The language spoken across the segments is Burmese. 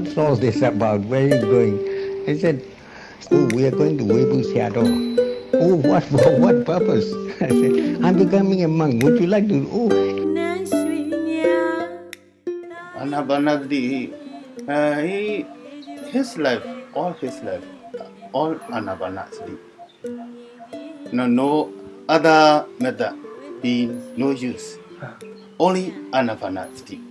what's all this about? Where are you going? I said, oh, we are going to Weibu Seattle. Oh, what for what purpose? I said, I'm becoming a monk. Would you like to? Oh. Anna Banagdi, uh, he, his life, all his life, all Anna Banagdi. No, no other method, be no use. Only Anna Banagdi.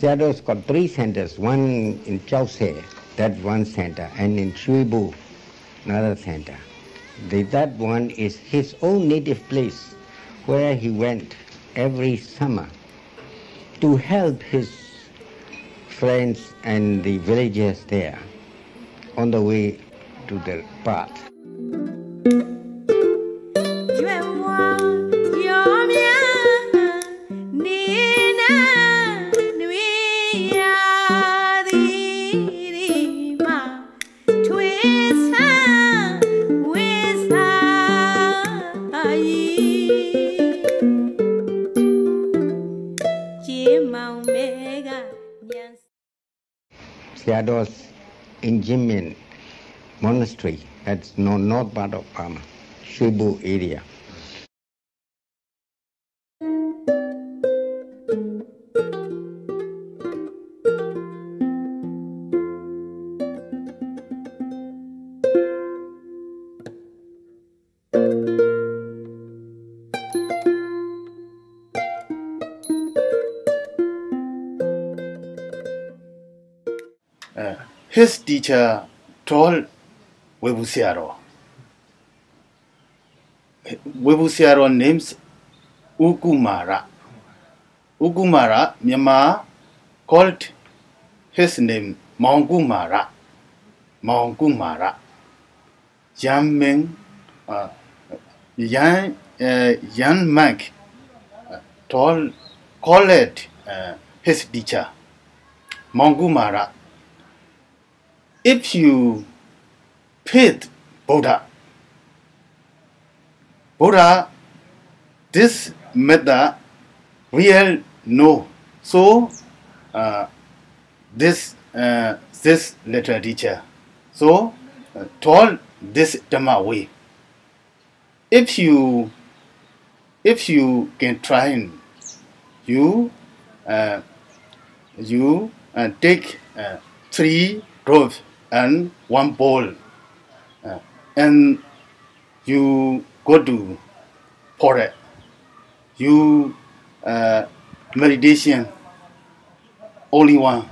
Shadows got three centers, one in Chelsea, that one center, and in Shuibu, another center. The, that one is his own native place where he went every summer to help his friends and the villagers there on the way to the path. shadows in Jimin Monastery, that's north part of Burma, Shibu area. his teacher told Webu Siaro. Webu Siaro names Ukumara. Ukumara, Myanmar called his name Mongkumara. Mongkumara. Yang Meng, uh, Yang, uh, Yang Meng uh, told, called uh, his teacher Mongkumara. If you paid Buddha, Buddha, this method real no. So uh, this uh, this so uh, told this Dhamma way. If you if you can try, you uh, you uh, take uh, three robes and one bowl. Uh, and you go to forest. You uh, meditation only one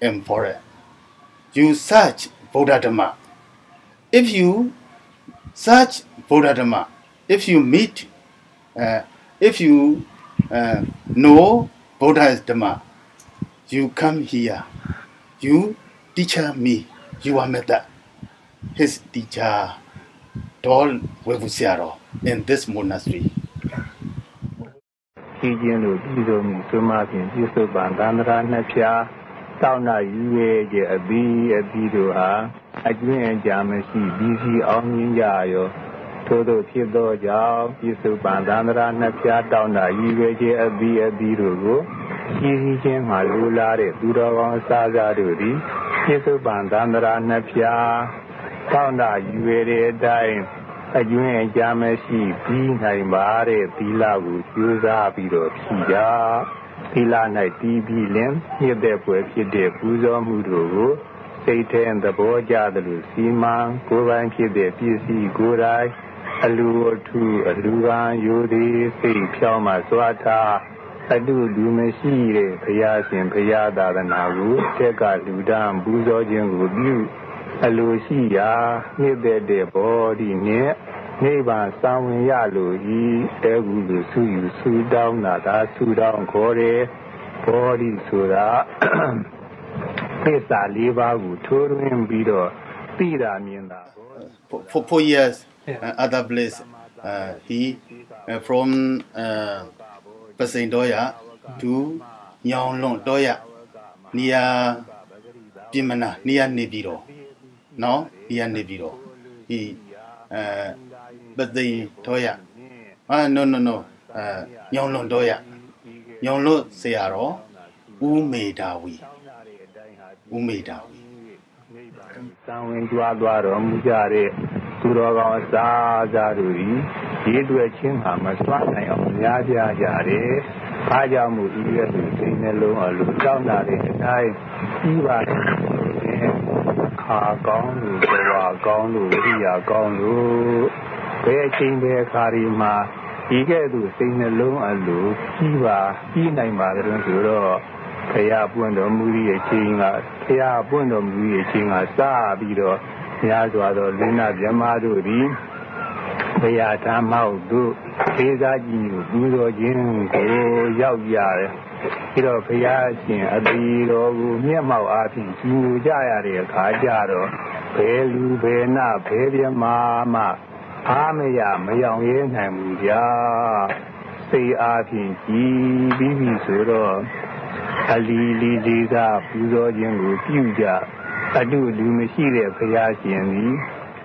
in forest. You search Buddha Dhamma. If you search Buddha Dhamma, if you meet, uh, if you uh, know Buddha's Dhamma, you come here. You teacher me, you are method. His teacher told Webusiaro in this monastery. ကြီးကျင်းတို့ပြည်စုံမှုသုမဖြင့်ပြစ္ဆုတ်ပံသန္တရာနှစ်ဖြာတောင်းနာယူရဲ့ကျအဘိအဘိတို့ဟာအကျွင့်အကြမရှိပြီးစီအောင်မြင်ကြရောထို့သောဖြစ်သောကြောင့်ပြစ္ဆုတ်ပံသန္တရာနှစ်ဖြာတောင်းနာယူရဲ့ကျအဘိအဘိတို့ကိုကြီးကြီးချင်းမှလူလာတဲ့သူတော်ကောင်းအစားစားတို့သည် ပြစ္ဆုတ်ပံသန္တရာနှစ်ဖြာတောင်းနာယူရဲ့တဲ့အတိုင်းအကျွင့်အကြမရှိပြီးနိုင်ပါတဲ့သီလကိုကျိုးစားပြီးတော့ဖြီးကြသီလ၌တီးပြီးလင်မြစ်တဲ့ပွဲဖြစ်တဲ့ပူဇော်မှုတို့ကိုစိတ်ထဲသဘောကျသလိုစီမံကိုယ်ပိုင်ဖြစ်တဲ့ပစ္စည်းကိုယ်တိုင်အလူအထုအလူကံယိုသည်စိတ်ဖြောင်းမှစွာထား အတုလူမရှိတဲ့ဘုရားရှင်ဘုရားသာသနာကိုတက်ကလူဒံပူဇော်ခြင်းကိုပြုအလိုရှိရာနှစ်သက်တဲ့ဘောဒီနဲ့နိဗ္ဗာန်စံဝင်ရလိုဤတဲကူလူဆုယူဆုတောင်းတာဒါဆုတောင်းခေါ်တယ်ဘောဒီဆိုတာသစ္စာ၄ပါးကိုထိုးရင်းပြီးတော့သိတာမြင်တာ For, for four years, uh, other place, uh, he uh, from uh, Pasin Doya to Nyaonglong Doya. နေရာပြင်မနာနေရာနေပြီးတော့နော်နေရာနေပြီးတော့ဒီအဲပသိမ်တော့ရအာ no no no အဲညောင်လွန်တော့ရညောင်လွတ်ဆရာတော်ဦးမေတာဝီဦးမေတာဝီသံဝင်ကြွားသွားတော်မူကြတဲ့ သူတော်ကောင်းအစာစားတို့ဤဒီတွေ့ချင်းမှာမစွမ်းနိုင်အောင်များပြားကြတယ်။အားကြောင့်မူဤရဲ့သူစိတ်နှလုံးအလိုတောင်းတာတဲ့အတိုင်းပြီးပါတယ်ခါကောင်းလို့ဘဝကောင်းလို့ဝိညာကောင်းလို့ဘယ်အချိန်ဘယ်အခါဒီမှာဒီကဲ့သို့စိတ်နှလုံးအလိုကြီးပါကြီးနိုင်ပါတယ်ဆိုတော့ခရပွင့်တော်မူရဲ့အချိန်ကခရပွင့်တော်မူရဲ့အချိန်ကစပြီးတော့ များစွာသောလင်းနာမြမတို့သည်ဘုရားဓမ္မောက်တို့သေစားကြီးကိုပူဇော်ခြင်းကိုရောက်ရတယ်။ပြီးတော့ဘုရားရှင်အဘိတော်ကိုမျက်မှောက်အားဖြင့်ကျူကြရတဲ့အခါကျတော့ဘယ်လူဘယ်နာဘယ်ပြမမှအားမရမယောင်ရဲနိုင်ဘူးဗျာ။စိတ်အားဖြင့်ကြည်ပြီးပြီဆိုတော့အလီလီလေးကပူဇော်ခြင်းကိုပြုကြ အတုလူမရှိတဲ့ဘုရားရှင်သည်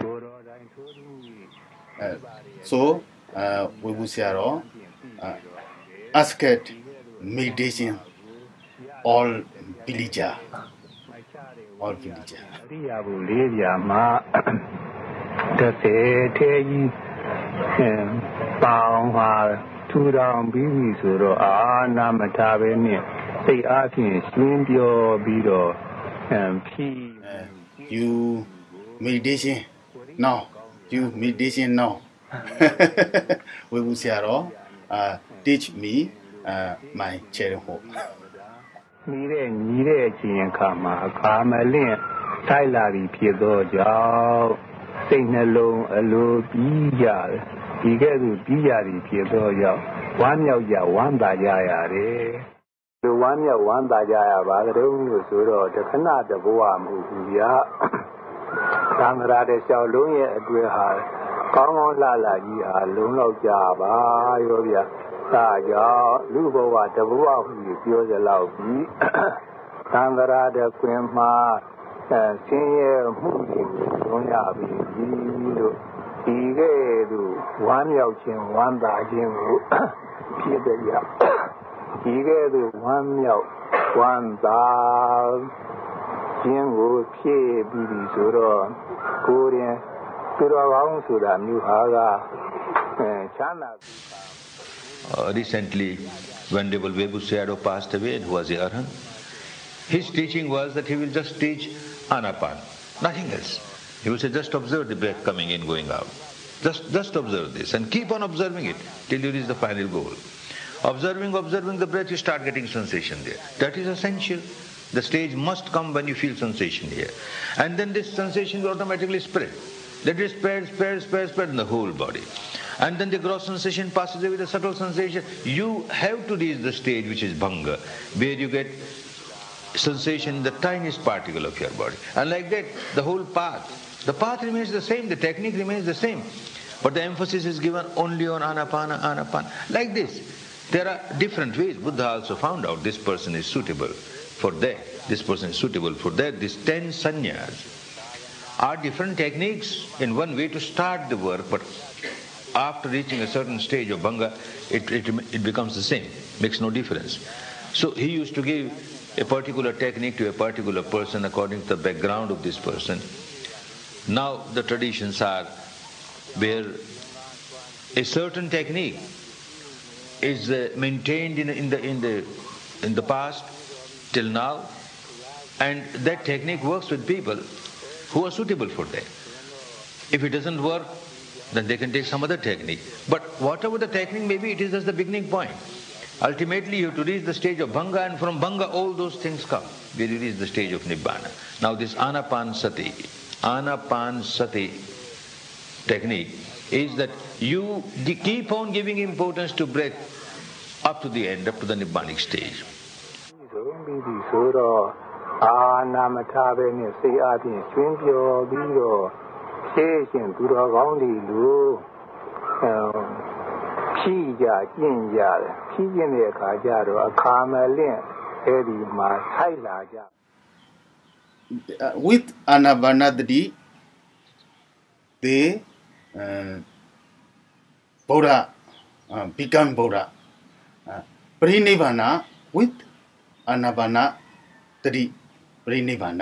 ကိုတော်တိုင်းထိုးသူအဲဆိုအဲဝေဘူးဆရာတော် asked meditation all villager all villager အရိယာဘုလေးပြာမှာတစ်ဆယ်ထဲကြီးပေါင်းဟာထူထောင်ပြီးပြီဆိုတော့အာနာမထားပဲနဲ့စိတ်အားဖြင့်ရှင်းပြောပြီးတော့ဖြီး you meditation now you meditation now ဝေဘူးဆရာတော်အာ teach me uh my childhood မိတဲ့ညီတဲ့အချိန်အခါမှာအခါမလင့်ထိုက်လာပြီးဖြစ်သောကြောင့်စိတ်နှလုံးအလိုပြီးကြတယ်ဒီကဲ့သို့ပြီးကြသည်ဖြစ်သောကြောင့်ဝမ်းမြောက်ကြဝမ်းသာကြရတယ် လူဝမ်းမြောက်ဝမ်းသာကြရပါကြုံလို့ဆိုတော့တခဏတဘဝမဟုတ်ဘူးဗျာသံဃာတဲ့လျှောက်လုံးရဲ့အတွေ့ဟာကောင်းကောင်းလှလှကြီးဟာလုံလောက်ကြပါရောဗျာဒါကြောင့်လူဘဝတဘဝဟုပြောကြလောက်ပြီးသံဃာတဲ့ကွင်မှာဆင်းရဲမှုတွေကိုသုံးရပြီလို့ဒီကဲ့သို့ဝမ်းမြောက်ခြင်းဝမ်းသာခြင်းကိုဖြစ်တဲ့ရ 一概的万妙万杂，因果撇比的说着，果然说着王说的没有哈个，嗯，全那。Uh, recently, Venerable Vebu Sayadaw passed away and who was a Arhan. His teaching was that he will just teach Anapan, nothing else. He will say, just observe the breath coming in, going out. Just, just observe this and keep on observing it till you reach the final goal. Observing, observing the breath, you start getting sensation there. That is essential. The stage must come when you feel sensation here. And then this sensation will automatically spread. That is spread, spread, spread, spread in the whole body. And then the gross sensation passes away with the subtle sensation. You have to reach the stage which is bhanga, where you get sensation in the tiniest particle of your body. And like that, the whole path. The path remains the same, the technique remains the same. But the emphasis is given only on anapana, anapana. Like this. There are different ways. Buddha also found out this person is suitable for that. This person is suitable for that. These ten sannyas are different techniques in one way to start the work, but after reaching a certain stage of bhanga, it, it, it becomes the same, makes no difference. So he used to give a particular technique to a particular person according to the background of this person. Now the traditions are where a certain technique is uh, maintained in, in, the, in, the, in the past till now, and that technique works with people who are suitable for that. If it doesn't work, then they can take some other technique. But whatever the technique may be, it is just the beginning point. Ultimately, you have to reach the stage of Bhanga, and from Bhanga, all those things come, We reach the stage of Nibbana. Now, this Anapan Sati, Anapan Sati technique is that you keep on giving importance to breath up to the end, up to the Nibbanic stage. Uh, with Anabanaddi, they uh, Buddha uh, become Buddha uh, Parinibbana with anabana တတိပရိနိဗ္ဗာန်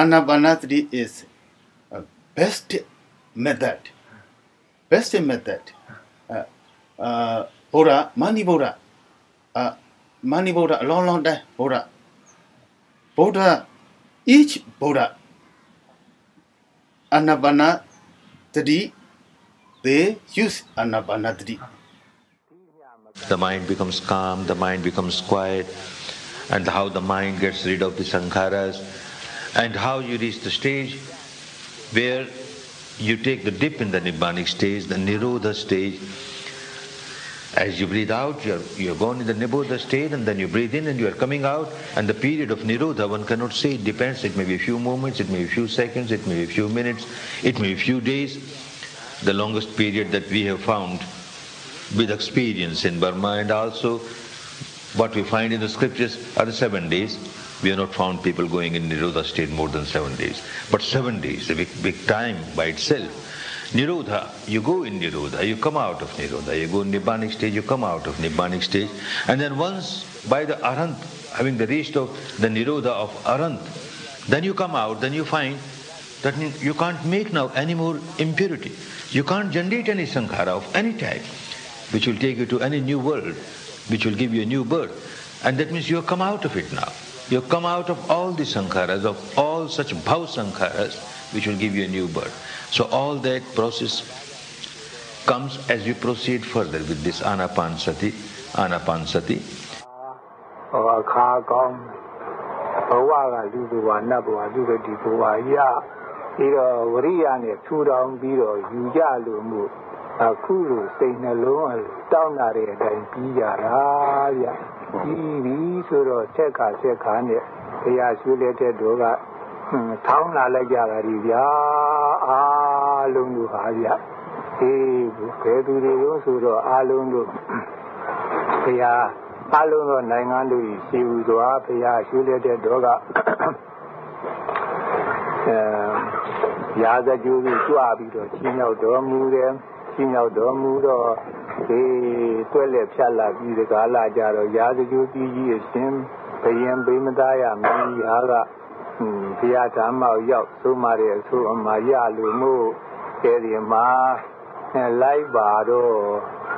anapanasati is a best method. Best method. Uh, uh, Buddha mani Buddha uh, mani Buddha long long time Buddha Buddha each Buddha anapanasati they use anapanasati The mind becomes calm, the mind becomes quiet, and how the mind gets rid of the sankharas, and how you reach the stage where you take the dip in the nibbanic stage, the nirodha stage. As you breathe out, you're, you're gone in the nirodha stage, and then you breathe in and you are coming out, and the period of nirodha, one cannot say, it depends. It may be a few moments, it may be a few seconds, it may be a few minutes, it may be a few days. The longest period that we have found with experience in Burma and also what we find in the scriptures are the seven days. We have not found people going in Nirodha state more than seven days. But seven days, a big, big time by itself. Nirodha, you go in Nirodha, you come out of Nirodha. You go in Nibbanic stage, you come out of Nibbanic stage. And then once by the Arant, having the reached of the Nirodha of Arant, then you come out, then you find that you can't make now any more impurity. You can't generate any sankhara of any type which will take you to any new world, which will give you a new birth. And that means you have come out of it now. You have come out of all the sankharas, of all such bhav sankharas, which will give you a new birth. So all that process comes as you proceed further with this anapansati, anapansati. ဟောအခါကောင်းဘဝကလူဘဝနတ်ဘဝလူကဒီဘဝရပြီးတော့ဝရိယနဲ့ထူထောင်ပြီးတော့ယူကြလို့မှု အခုလိုစိတ်နှလုံးအတောင်းလာတဲ့အတိုင်းပြီးကြတာဗျပြီးပြီဆိုတော့ဆက်ခါဆက်ခါနဲ့ဘုရားရှိလက်တဲ့တို့ကထောင်းလာလိုက်ကြတာဒီဗျာအားလုံးတို့ဟာဗျအေးဘယ်သူတွေရောဆိုတော့အားလုံးတို့ဘုရားအားလုံးသောနိုင်ငံတို့ရှိဘူးစွာဘုရားရှိလက်တဲ့တို့ကအဲရာဇကြိုးကြီးကြွပြီးတော့ချင်းရောက်တော်မူတယ် ချင်းရောက်တော်မူတော့ဒီတွဲလက်ဖြတ်လာပြီးဒီကားလာကြတော့ရာဇကြိုးကြီးကြီးအရှင်ဘယင်ပိမသားရမင်းကြီးဟာကဘုရားဓမ္မောက်ရောက်သုံးမာတဲ့အဆိုအမှာရလို့မို့ကဲဒီမှာလိုက်ပါတော့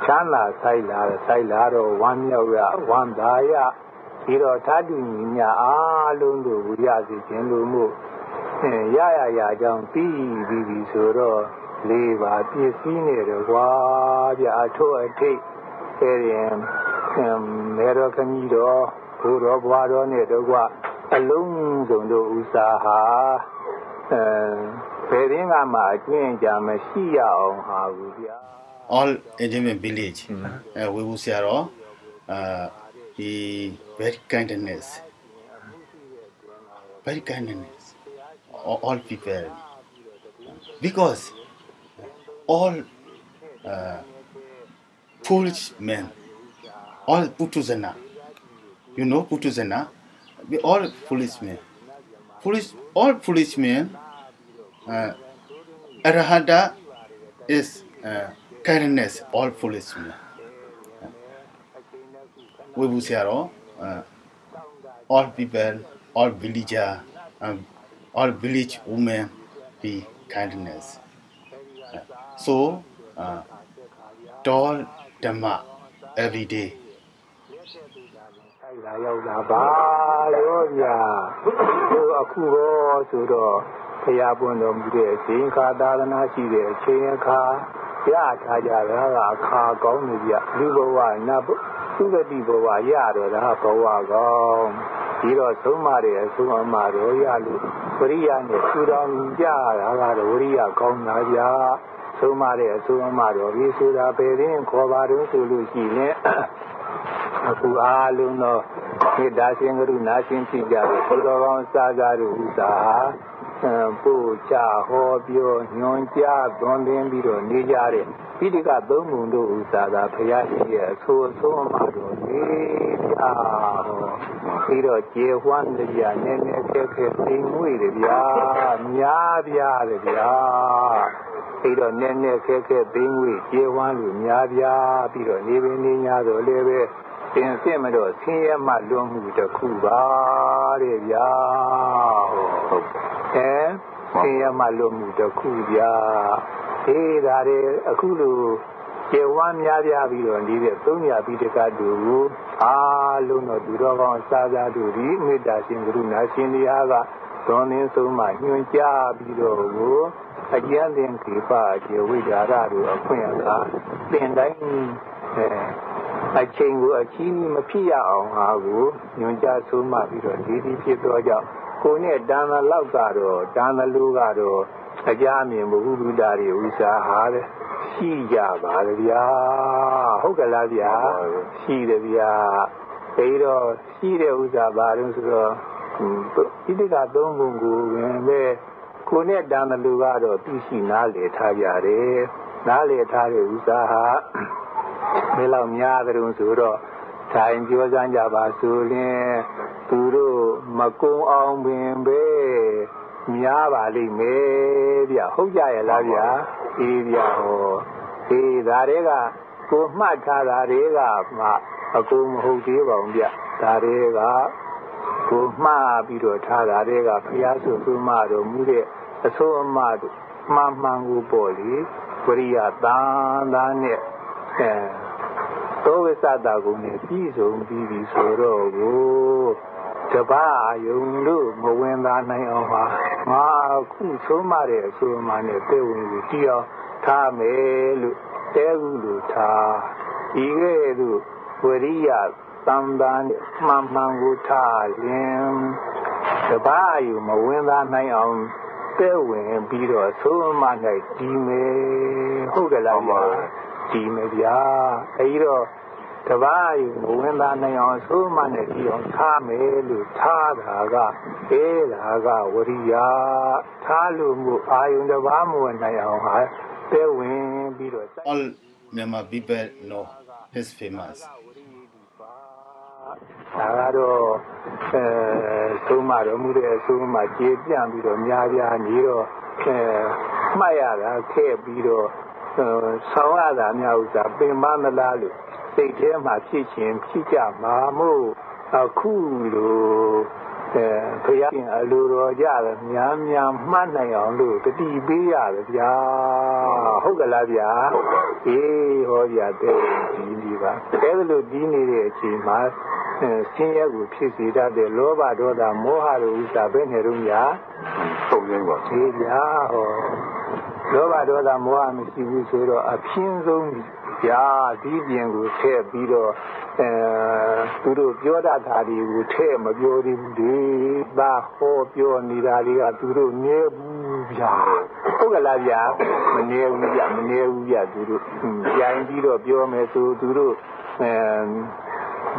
ချမ်းသာဆိုင်လာဆိုင်လာတော့ဝမ်းမြောက်ရဝမ်းသာရဒီတော့ဓာတုညီညာအားလုံးတို့ဝိရစီခြင်းလို့မို့ရရရအကြောင်းပြီးပြီးပြီဆိုတော့ လေးပါပြည့်စည်နေတယ်ကွာဗျအထုအထိတ်အဲဒီမေရခမီတော်ဘုရောဘွားတော်နဲ့တော့ကအလုံးစုံတို့ဥစားဟာအဲဘယ်ရင်းကမှအကျင့်ကြမရှိရအောင်ဟာဘူးဗျာ all Indian village အဲဝေဘူးဆရာတော်အာဒီ very kindness very kindness all, all people because all uh, foolish men, all putuzena. You know putuzena? We all foolish men. Foolish, all foolish men. Uh, Arahada is uh, kindness, all foolish men. We will say uh, all people, all villager, um, all village women be kindness. So uh, tall dhamma every day ဆိုင်လာရောက်တာပါရောဗျာဟိုအခုတော့ဆိုတော့ဘုရားပွင့်တော်မူတဲ့အချိန်ခါသာသနာရှိတဲ့အချိန်အခါရထားကြတာကအခါကောင်းနေပြလူဘဝနတ်သုဂတိဘဝရတော့ဒါဘဝကောင်းပြီးတော့သုံးမတဲ့အဆုံးအမတော်ရလို့ဝရိယနဲ့ထူထောင်ကြတာကတော့ဝရိယကောင်းတာဗျာ ဆုံးမတဲ့အဆုံးအမတော်ဒီဆိုတာပဲရင်ခေါ်ပါတော့ဆိုလို့ရှိရင်အခုအားလုံးသောမေတ္တာရှင်ကရုဏာရှင်ဖြစ်ကြတဲ့ဘုရားကောင်းစာကြတို့ဥစ္စာပို့ချဟောပြောညွန်ကြားသွန်သင်ပြီးတော့နေကြတဲ့ပိဋကသုံးပုံတို့ဥစ္စာသာဘုရားရှိရဲ့အဆိုးအဆုံးအမတော်လေးပြာပြီးတော့ကျေဝမ်းတရားနည်းနည်းခက်ခဲသိမွေတယ်ဗျာများပြားတယ်ဗျာ ပြီးတော့နည်းနည်းခက်ခဲသိမွေကျေဝမ်းလို့များပြားပြီးတော့နေပင်နေညာတော့လည်းပဲသင်စစ်မတော့ဆင်းရဲမှလွန်မှုတစ်ခုပါတဲ့ဗျာဟုတ်အဲဆင်းရဲမှလွန်မှုတစ်ခုဗျာအေးဒါတွေအခုလိုကျေဝမ်းများပြားပြီးတော့နေတဲ့သုံးရာပိဋကတူကိုအားလုံးတော့သူတော်ကောင်းစာသာတို့ဒီမေတ္တာရှင်ကရုဏာရှင်တရားကသွန်သင်ဆုံးမှညွှန်ကြားပြီးတော့ကို အကျဉ်းသင်ခေပကျေဝိဒါရတို့အခွင့်အခါသင်တိုင်းအဲအချိန်ကိုအချင်းမဖြစ်ရအောင်ဟာကိုညွှန်ကြားဆုံးမှပြီးတော့ဒီဒီဖြစ်သောကြောင့်ကိုနဲ့တန်တဲ့လောက်ကတော့တန်တဲ့လူကတော့အကြအမြင်ဘုဟုလူသားတွေဥစ္စာဟာတဲ့ရှိကြပါလေဗျာဟုတ်ကလားဗျာရှိတယ်ဗျာအဲတော့ရှိတဲ့ဥစ္စာဘာလို့ဆိုတော့ဒီတိကသုံးပုံကိုဝင်ပဲ ကိုနဲ့တန်တဲ့လူကတော့သိရှိနားလည်ထားကြတယ်နားလည်ထားတဲ့ဥစ္စာဟာဘယ်လောက်များကြုံဆိုတော့ထိုင်ပြောစမ်းကြပါဆိုရင်သူတို့မကုံအောင်ပင်ပဲများပါလိမ့်မယ်ဗျဟုတ်ကြရဲ့လားဗျာအေးဗျဟောအေးဒါတွေကကိုမှတ်ထားတာတွေကမှအကုန်မဟုတ်သေးပါဘူးဗျဒါတွေကကိုမှားပြီးတော့ထားတာတွေကဘုရားဆိုဆိုမှတော့မူတဲ့ အဆိုးအမတို့မှန်မှန်ကိုပေါ့လေဝရိယတန်တန်နဲ့အဲသောဝိသတာကုနဲ့ပြည်စုံပြီးပြီဆိုတော့ကိုတပါယုံလို့မဝင်သားနိုင်အောင်ပါငါအခုဆုံးမတဲ့အဆိုမှနဲ့ပြေဝင်ပြီးတီးအောင်ထားမယ်လို့တဲခုလို့ထားဒီကဲ့သို့ဝရိယတန်တန်မှန်မှန်ကိုထားရင်တပါယုံမဝင်သားနိုင်အောင် တဲဝင်ပြီးတော့ဆုံးမ၌ဒီမယ်ဟုတ်ကဲ့လားဗျာဒီမယ်ဗျာအဲဒီတော့တပားယူမဝင်သားနိုင်အောင်ဆိုးမနဲ့ဒီအောင်ထားမယ်လို့ထားတာကအဲဒါကဝရိယထားလို့မှုအာယုန်တပားမဝင်နိုင်အောင်ဟာတဲဝင်ပြီးတော့ all Myanmar people know his famous ဒါကတော့အဲသုံးမတော်မူတဲ့အဆုံးမှကျေပြန့်ပြီးတော့များပြားနေတော့အဲမှတ်ရတာခဲ့ပြီးတော့ဆောင်းရတာများဥစ္စာပင်မမလားလို့စိတ်ထဲမှာဖြစ်ခြင်းဖြစ်ကြမှာမို့အခုလိုအဲဘုရားရှင်အလိုတော်ကြတယ်များများမှတ်နိုင်အောင်လို့တတိပေးရတယ်ဗျာဟုတ်ကလားဗျာအေးဟောဗျာတဲ့ဒီဒီပါအဲဒါလို့ဒီနေတဲ့အချိန်မှာ ဆင်းရဲကိုဖြစ်စေတတ်တဲ့လောဘဒေါသမောဟတို့ဥစ္စာပဲနေတော့များဆုံးရင်းပါအေးဗျာဟောလောဘဒေါသမောဟမရှိဘူးဆိုတော့အပြင်းဆုံးဗျာဒီပြင်ကိုထည့်ပြီးတော့အဲသူတို့ပြောတတ်တာတွေကိုထည့်မပြောသေးဘူးလေဒါဟောပြောနေတာတွေကသူတို့နေဘူးဗျာဟုတ်ကလားဗျာမနေဘူးဗျာမနေဘူးဗျာသူတို့ပြန်ပြီးတော့ပြောမယ်ဆိုသူတို့အဲ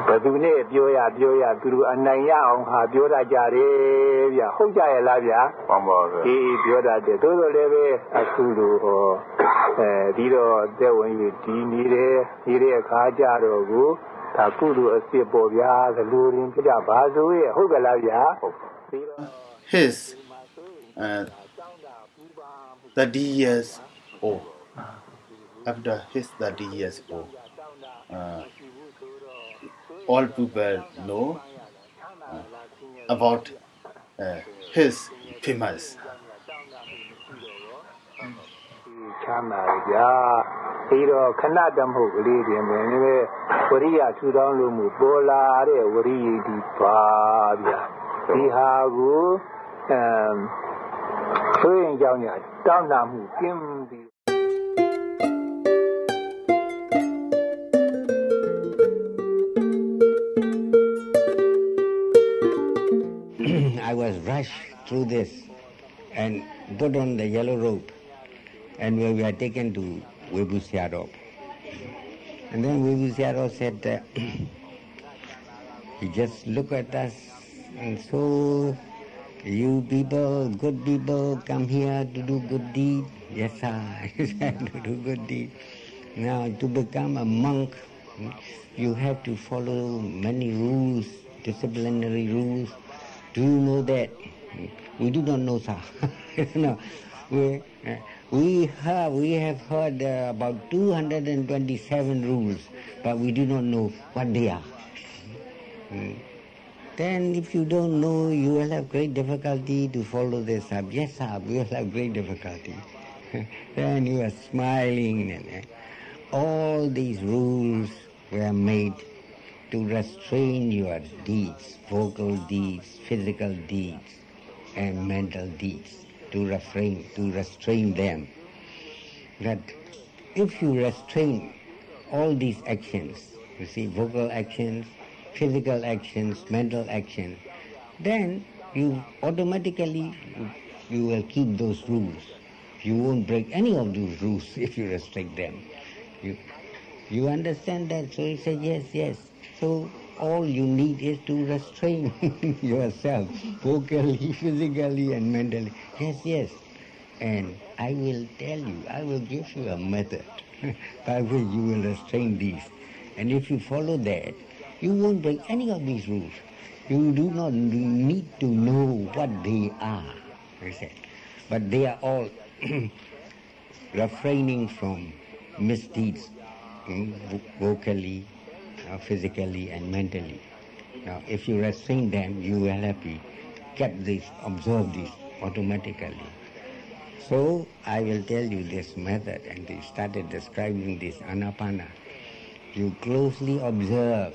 ဘယ်သူနဲ့ပြောရပြောရသူတို့အနိုင်ရအောင်ဟာပြောတတ်ကြတယ်ဗျဟုတ်ကြရဲ့လားဗျာမှန်ပါဗျာအေးပြောတတ်တယ်သို့တော်လည်းပဲအခုလိုဟောအဲဒီတော့တဲ့ဝင်ကြီးဒီနေတယ်နေတဲ့အခါကြတော့ကိုဒါကုသိုလ်အစ်စ်ပေါ်ဗျာသလူရင်းပြကြပါဆိုရဲ့ဟုတ်ကလားဗျာဟုတ်ပြီးတော့ his uh 30 years old after his 30 years old uh, all people know uh, about uh, his famous ချမ်းသာကြပြီးတော့ခဏတမဟုတ်ကလေးတင်ပဲနည်းဝရိယထူထောင်လို့မှုပေါ်လာတဲ့ဝရိယဒီပါဗျာဒီဟာကိုအမ်ဆိုရင်ကြောင့်ညတောင်းတမှုပြင်း through this and put on the yellow rope and we were taken to Webu Siarop. And then Webu Siarop said, uh, he just looked at us and so you people, good people, come here to do good deed. Yes, sir. To do good deed. Now, to become a monk, you have to follow many rules, disciplinary rules. Do you know that? We do not know, sir. no, we, uh, we have we have heard uh, about 227 rules, but we do not know what they are. Mm. Then, if you don't know, you will have great difficulty to follow this up. Yes, sir, we will have great difficulty. then you are smiling, and uh, all these rules were made to restrain your deeds, vocal deeds, physical deeds, and mental deeds, to refrain, to restrain them. That if you restrain all these actions, you see, vocal actions, physical actions, mental actions, then you automatically you will keep those rules. You won't break any of those rules if you restrict them. You, you understand that? So he said, yes, yes. So all you need is to restrain yourself, vocally, physically, and mentally. Yes, yes. And I will tell you, I will give you a method by which you will restrain these. And if you follow that, you won't break any of these rules. You do not need to know what they are. But they are all refraining from misdeeds, vocally, physically, and mentally. Now, if you restrain them, you will have kept this, observe this automatically. So I will tell you this method, and they started describing this anapana. You closely observe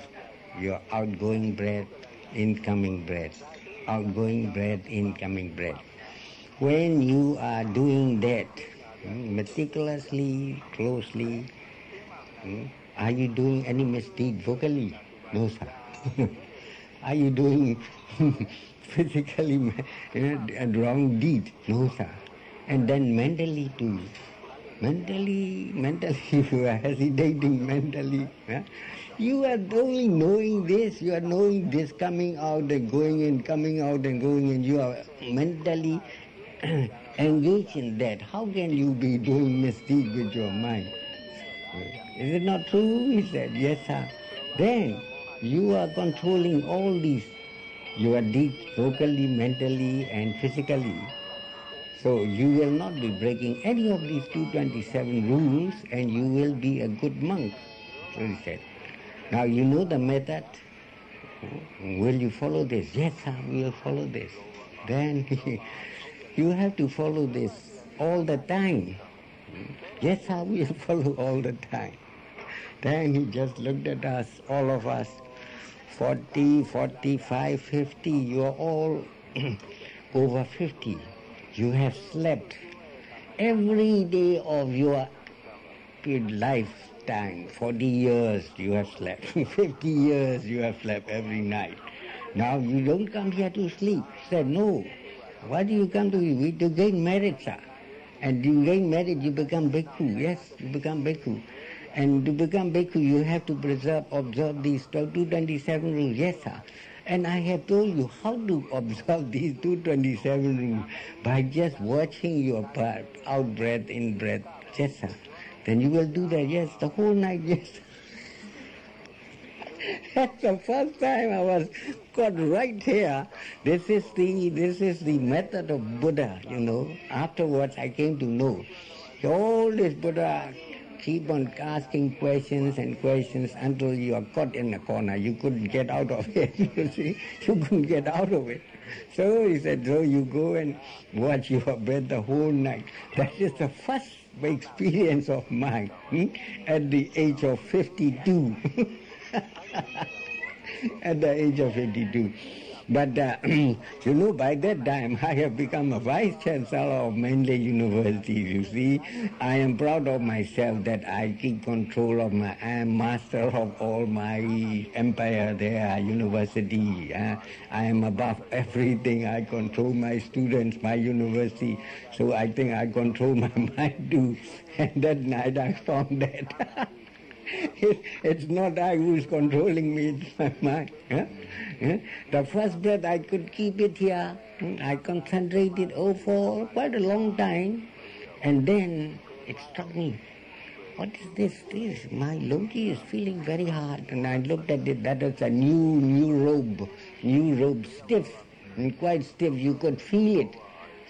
your outgoing breath, incoming breath, outgoing breath, incoming breath. When you are doing that hmm, meticulously, closely, hmm, are you doing any misdeed vocally? No, sir. are you doing physically a eh, wrong deed? No, sir. And then mentally too. Mentally, mentally, you are hesitating mentally. Huh? You are only knowing this, you are knowing this coming out and going in, coming out and going in. You are mentally engaged in that. How can you be doing misdeed with your mind? Is it not true? He said, Yes, sir. Then you are controlling all these You are deep vocally, mentally, and physically. So you will not be breaking any of these 227 rules and you will be a good monk. So he said. Now you know the method. Will you follow this? Yes, sir, we will follow this. Then you have to follow this all the time. Yes, sir, we will follow all the time. Then he just looked at us, all of us, 40, 45, 50, you are all over 50. You have slept every day of your lifetime. 40 years you have slept. 50 years you have slept every night. Now you don't come here to sleep. He said, no. Why do you come to we to gain merit, sir? And you gain merit, you become bhikkhu. Yes, you become bhikkhu. And to become bhikkhu, you have to preserve, observe these 227 rules. Yes, sir. And I have told you how to observe these 227 rules by just watching your out breath, in breath. Yes, sir. Then you will do that, yes, the whole night, yes. That's the first time I was caught right here. This is the this is the method of Buddha, you know. Afterwards I came to know. All this Buddha keep on asking questions and questions until you are caught in a corner. You couldn't get out of it. You see, you couldn't get out of it. So he said, so you go and watch your breath the whole night. That is the first experience of mine hmm? at the age of 52. at the age of 52. But uh, you know, by that time, I have become a vice chancellor of Manly University. You see, I am proud of myself that I keep control of my. I am master of all my empire there, university. Uh, I am above everything. I control my students, my university. So I think I control my mind too. And that night I found that. it's not I who is controlling me, it's my mind. The first breath I could keep it here. I concentrated oh, for quite a long time. And then it struck me. What is this? This my Loki is feeling very hard. And I looked at it. That was a new, new robe, new robe, stiff and quite stiff. You could feel it.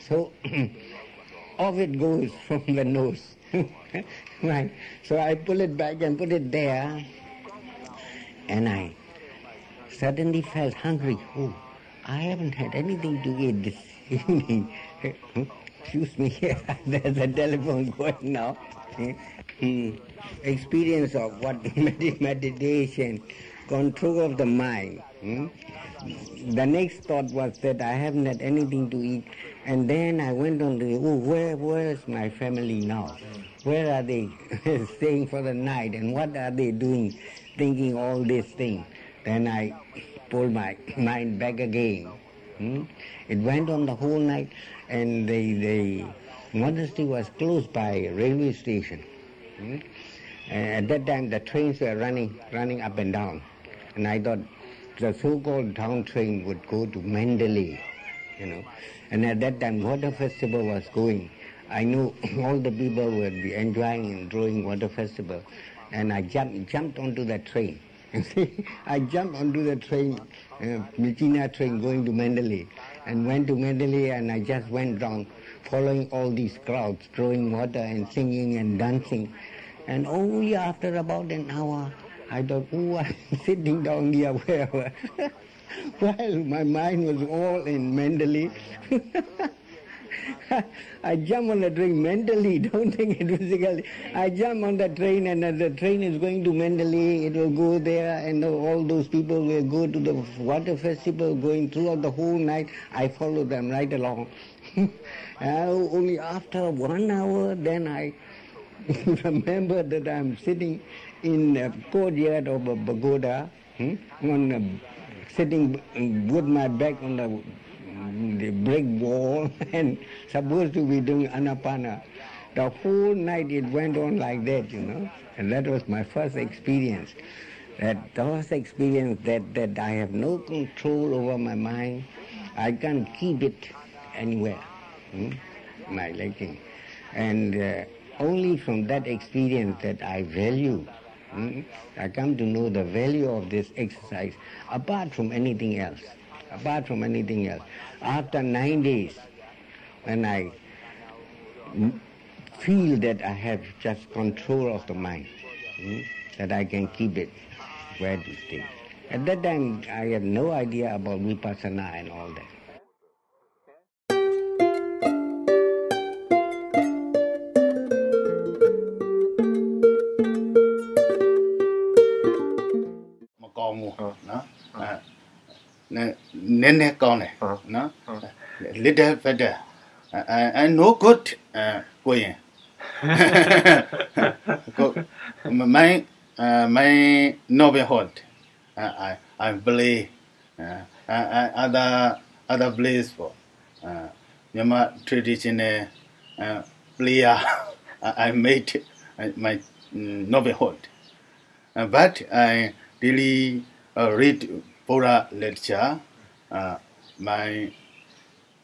So off it goes from the nose. right. So I pull it back and put it there, and I suddenly felt hungry. Oh, I haven't had anything to eat this evening. Excuse me, there's a telephone going now. Hmm. Experience of what meditation, control of the mind. Hmm? The next thought was that I haven't had anything to eat, and then I went on to, oh, where, where is my family now? Where are they staying for the night, and what are they doing, thinking all these things? Then I pulled my mind back again. Hmm? It went on the whole night, and the, the monastery was close by railway station. Hmm? At that time, the trains were running, running up and down, and I thought the so-called town train would go to Mandalay, you know. And at that time, water festival was going. I knew all the people would be enjoying and enjoying water festival, and I jumped jumped onto that train. I jumped onto the train, uh, Michina train going to Mandalay, and went to Mandalay, and I just went down, following all these crowds, throwing water and singing and dancing. And only after about an hour, I thought, oh, I'm sitting down here where, while my mind was all in Mandalay. I jump on the train mentally, don't think it physically. I jump on the train and the train is going to Mandalay, it will go there and all those people will go to the water festival going throughout the whole night. I follow them right along. Uh, only after one hour then I remember that I'm sitting in the courtyard of a pagoda, hmm, on sitting with my back on the the brick wall and supposed to be doing anapana. The whole night it went on like that, you know. And that was my first experience. That first experience that, that I have no control over my mind. I can't keep it anywhere. Hmm? My liking. And uh, only from that experience that I value hmm, I come to know the value of this exercise apart from anything else. Apart from anything else. After nine days, when I feel that I have just control of the mind, hmm, that I can keep it where to stay. At that time, I had no idea about vipassana and all that. နော်အဲနည်းနည်းနည်းကောင်းတယ်နော် little better and and no good အဲကိုရင်ကိုမိုင်းအဲမိုင်း novel hold I I play uh, other other place for uh, Myanmar traditional uh, player I made my novel hold uh, but I daily uh, read Buddha literature uh, my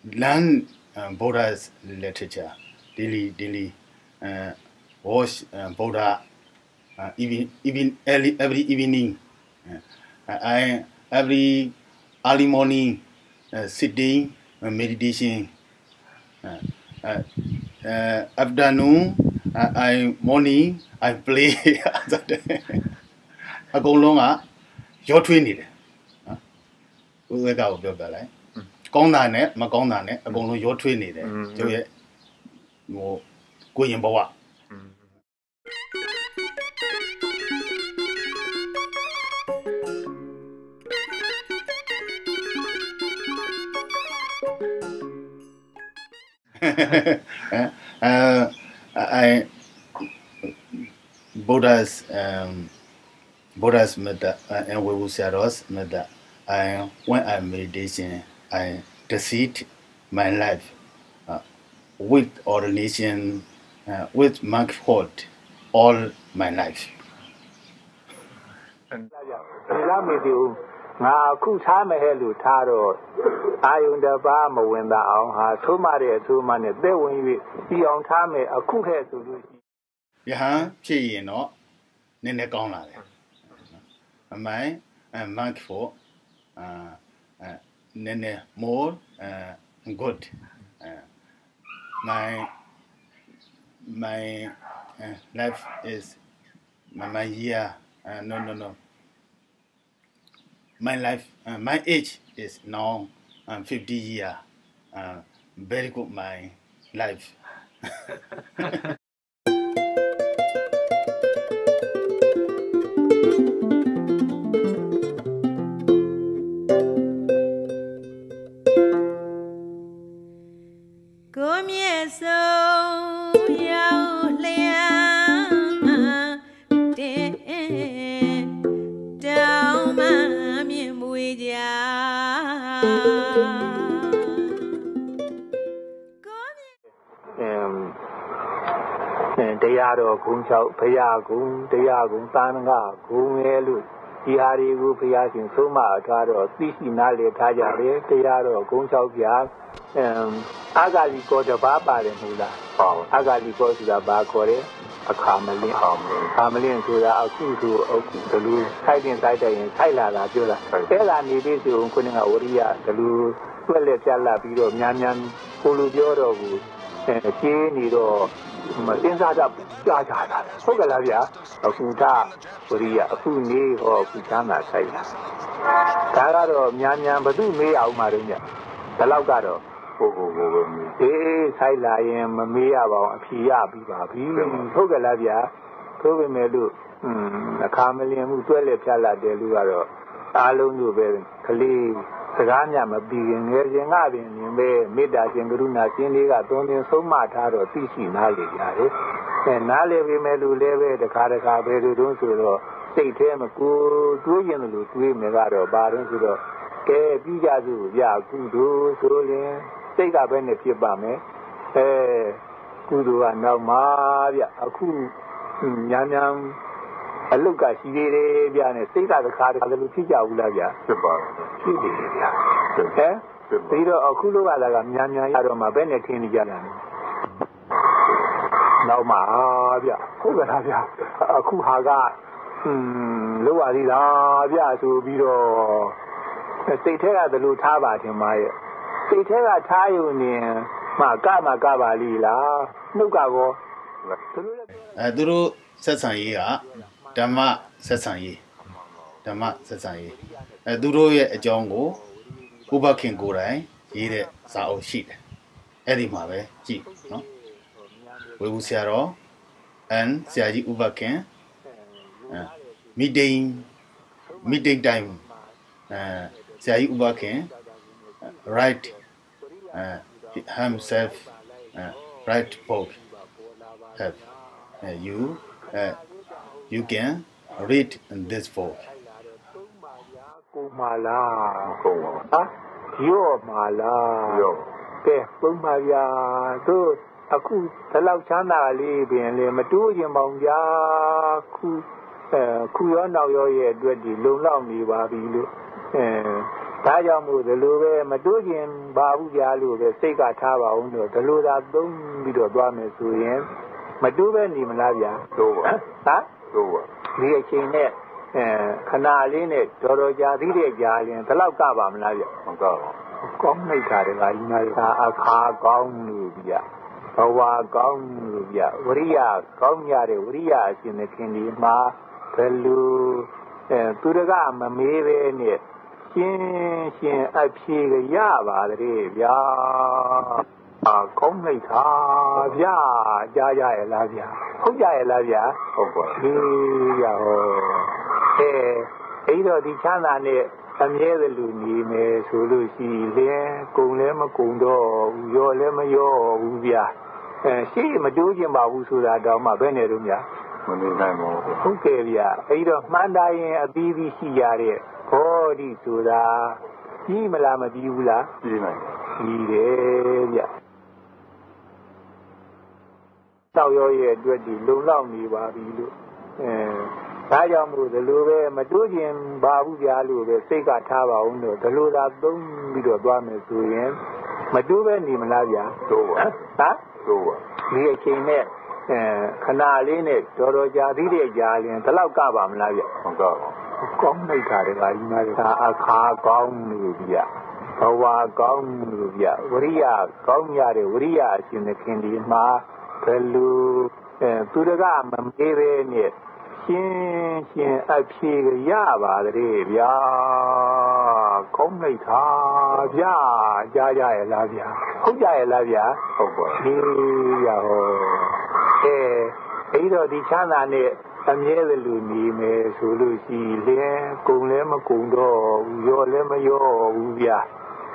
learn uh, Buddha's literature daily daily uh, watch uh, Buddha uh, even even early every evening uh, I every early morning uh, sitting uh, meditation uh, uh, uh, afternoon uh, I morning I play အကုန်လုံးက ရောထွေးနေတယ်နော်ကိုယ်ဝဲကကိုပြောပြလိုက်ကောင်းတာနဲ့မကောင်းတာနဲ့အကုန်လုံးရောထွေးနေတယ်သူရဲ့ဟိုကိုရင်ဘဝအဲအဲ Buddha's um, Buddha's method uh, and we will say method. I when I meditation, I deceit my life uh, with ordination, uh, with monkhood, all my life. ဒီလားမေဒီဦးငါအခုထားမယ်ဟဲ့လို့ထားတော့အာယုန်တပါမဝင်တာအောင်ဟာသိုးမတဲ့အသိုးမနဲ့သက်ဝင်၍ပြီးအောင်ထားမယ်အခုဟဲ့ဆိုလို့ရှိယဟန်ဖြစ်ရင်တော့နည်းနည်းကောင်းလာတယ် my uh, mark for uh, uh, nene more uh, good. Uh, my my uh, life is my, my year. Uh, no no no. My life, uh, my age is now um, 50 year. Uh, very good my life. တရားတော်ဂုံ၆ဘုရားဂုံတရားဂုံသာနကဂုံရဲ့လို့ဒီဟာတွေကိုဘုရားရှင်သုံးမထားတော့သိရှိနားလည်ထားကြတယ်တရားတော်ဂုံ၆ပြအမ်အာဂါလီကောတပါပါတယ်မဟုတ်လားဟုတ်အာဂါလီကောဆိုတာဘာခေါ်လဲအခါမလင်းဟုတ်တယ်အခါမလင်းဆိုတာအခုဆိုအခုဒလူထိုက်တင်တိုက်တဲ့ရင်ထိုက်လာတာပြောတာဟုတ်တယ်အဲ့ဒါနေသေးဆိုခုနကဝရိယဒလူတွက်လက်ပြလာပြီးတော့များများကိုလူပြောတော့ဘူး အဲရှင်းနေတော့မစင်းစားတော့ကြားကြတာဟုတ်ကဲ့လားဗျာအခုကဝရိယအခုနေဟောအခုချမ်းသာဆိုင်လာဒါကတော့များများဘသူမေးအောင်မှာတော့ညဒီလောက်ကတော့ကိုကိုကိုပဲမြည်အေးဆိုင်လာရင်မမေးရပါဘူးအဖြေရပြီးပါပြီဟုတ်ကဲ့လားဗျာထို့ပေမဲ့လို့อืมအခါမလျင်မှုတွဲလက်ဖြတ်လာတယ်လို့ကတော့အားလုံးတို့ပဲ ကလေးစကားများမပြီးခင်ငယ်စဉ်ကပင်မြင်ပဲမေတ္တာရှင်ကရုဏာရှင်လေးကသွန်သင်ဆုံးမထားတော့သိရှိနားလေကြတယ်အဲနားလေပေမဲ့လို့လည်းပဲတခါတခါပဲလို့တုံးဆိုတော့စိတ်ထဲမှာကိုယ်တွေးရင်လို့တွေးမယ်ကတော့ဘာလို့ဆိုတော့ကဲပြီးကြစုဗျာကုသိုလ်ဆိုရင်စိတ်ကပဲနဲ့ဖြစ်ပါမယ်အဲကုသိုလ်ကနောက်မှာဗျအခုညာညာ အလုတ်ကရှိသေးတယ်ဗျနဲ့စိတ်ကတခါတခါလည်းဖြစ်ကြဘူးလားဗျဖြစ်ပါတယ်ဖြစ်တယ်ဗျဖြစ်ဟမ်ပြီးတော့အခုလောကလာကညာညာရတော့မှဘယ်နဲ့ထင်းနေကြတာလဲနောက်မှာဗျဟုတ်ကဲ့လားဗျအခုဟာကอืมလောရသေးလားဗျဆိုပြီးတော့စိတ်ထဲကဘယ်လိုထားပါထင်ပါရဲ့စိတ်ထဲကထားယူနေမှကမှကပါလိလားနှုတ်ကကောဘယ်လိုလဲအဲသူတို့ဆက်ဆံရေးက ဓမ္မဆက်ဆံရေးဓမ္မဆက်ဆံရေးအဲသူတို့ရဲ့အကြောင်းကိုဥပခင်ကိုယ်တိုင်ရေးတဲ့စာအုပ်ရှိတယ်အဲ့ဒီမှာပဲကြည့်နော်ဝေဘူးဆရာတော်အန်ဆရာကြီးဥပခင်အဲ meeting meeting time အဲဆရာကြီးဥပခင် right uh, himself uh, right book have uh, you uh, you can read this book ကိုမာလားကိုပါဟာရော့မာလားရောကဲပုံပါဗျာတို့အခုဒီလောက်ချမ်းသာလေးပင်လေမတိုးရင်ပေါင်ဗျာခုအဲခုရောနောက်ရောရဲ့အတွက်ဒီလုံလောက်နေပါပြီလို့အဲဒါကြောင့်မို့ဒီလိုပဲမတိုးရင်ပါဘူးဗျာလို့ပဲစိတ်ကထားပါအောင်တော့ဒီလိုသာသုံးပြီးတော့သွားမယ်ဆိုရင်မတိုးပဲနေမလားဗျာတို့ပါဟမ် တို့ပါဒီအချိန်နဲ့အဲခဏလေးနဲ့တော်တော်ကြာသေးတဲ့ကြာရင်ဒီလောက်ကပါမလားဗျမကောက်ပါကောင်းလိုက်တာတကကြီးများတာအခါကောင်းလို့ဗျဘဝကောင်းလို့ဗျဝရိယကောင်းကြတဲ့ဝရိယအရှင်သခင်ဒီမှာဘယ်လိုအဲသူတကမမေးပဲနဲ့ရှင်းရှင်းအဖြေရပါတဲ့ဗျာ အာကောင်းလိုက်တာဗျာကြားကြရဲ့လားဗျာဟုတ်ကြရဲ့လားဗျာဟုတ်ပါဒီရဟောအဲအဲ့တော့ဒီချမ်းသာနဲ့အမြဲတလူနေမယ်ဆိုလို့ရှိရင်ကုံလည်းမကုံတော့ဘူးရောလည်းမရောဘူးဗျာအဲရှိမတိုးကျင်ပါဘူးဆိုတာတော့မှဘယ်နဲ့တော့များမနေနိုင်ပါဘူးဟုတ်ကဲ့ဗျာအဲ့တော့မှန်တိုင်းအပြီးပြီးရှိရတဲ့ဘောဓိဆိုတာကြီးမလားမပြီးဘူးလားပြည်နိုင်ကြီးတယ်ဗျ တောက်ရောရဲ့အတွက်ဒီလုံလောက်နေပါပြီလို့အဲဒါကြောင့်မို့ဒီလိုပဲမတိုးကျင်ပါဘူးဗျာလို့ပဲစိတ်ကထားပါအောင်တော့ဒီလိုသာသုံးပြီးတော့သွားမယ်ဆိုရင်မတိုးပဲနေမလားဗျာတော့ပါဟမ်တော့ပါဒီအချိန်နဲ့အဲခဏလေးနဲ့တော်တော်ကြာသေးတဲ့ကြာရင်ဒီလောက်ကပါမလားဗျမကောက်ပါကောင်းလိုက်တာတကကြီးမားတာအခါကောင်းလို့ဗျဘဝကောင်းလို့ဗျဝရိယကောင်းရတဲ့ဝရိယအရှင်သခင်ဒီမှာ ဘယ်လိုအဲသူတကမမေးပဲနဲ့ရှင်းရှင်းအဖြေရပါတဲ့ဗျာကောင်းလိုက်တာဗျာကြားကြရဲ့လားဗျာဟုတ်ကြရဲ့လားဗျာဟုတ်ပါဒီရဟောအဲအဲ့တော့ဒီချမ်းသာနဲ့အမြဲတလူနေမယ်ဆိုလို့ရှိရင်ကုံလည်းမကုံတော့ဘူးရောလည်းမရောဘူးဗျာ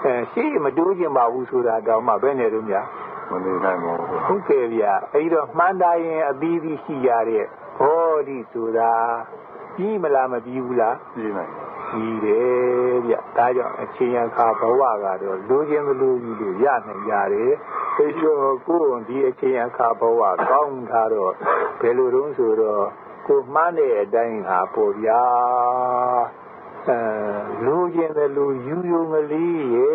အဲရှိမတိုးကျင်ပါဘူးဆိုတာတော့မှဘယ်နဲ့တော့များ မနေနိုင်ပါဘူးဟုတ်ကဲ့ဗျာအဲ့တော့မှန်တိုင်းအပြီးပြီးရှိရတဲ့ဘောဓိဆိုတာပြီးမလားမပြီးဘူးလားပြည်နိုင်ကြီးတယ်ဗျဒါကြောင့်အချင်းရခါဘဝကတော့လိုချင်မလို့ကြီးလို့ရနိုင်ကြတယ်သိကျော်ကိုယ်ဒီအချင်းရခါဘဝကောင်းတာတော့ဘယ်လိုတုံးဆိုတော့ကိုမှန်းတဲ့အတိုင်းဟာပေါ်ဗျာအဲ လိုချင်တယ်လို့ယူယုံကလေးရေ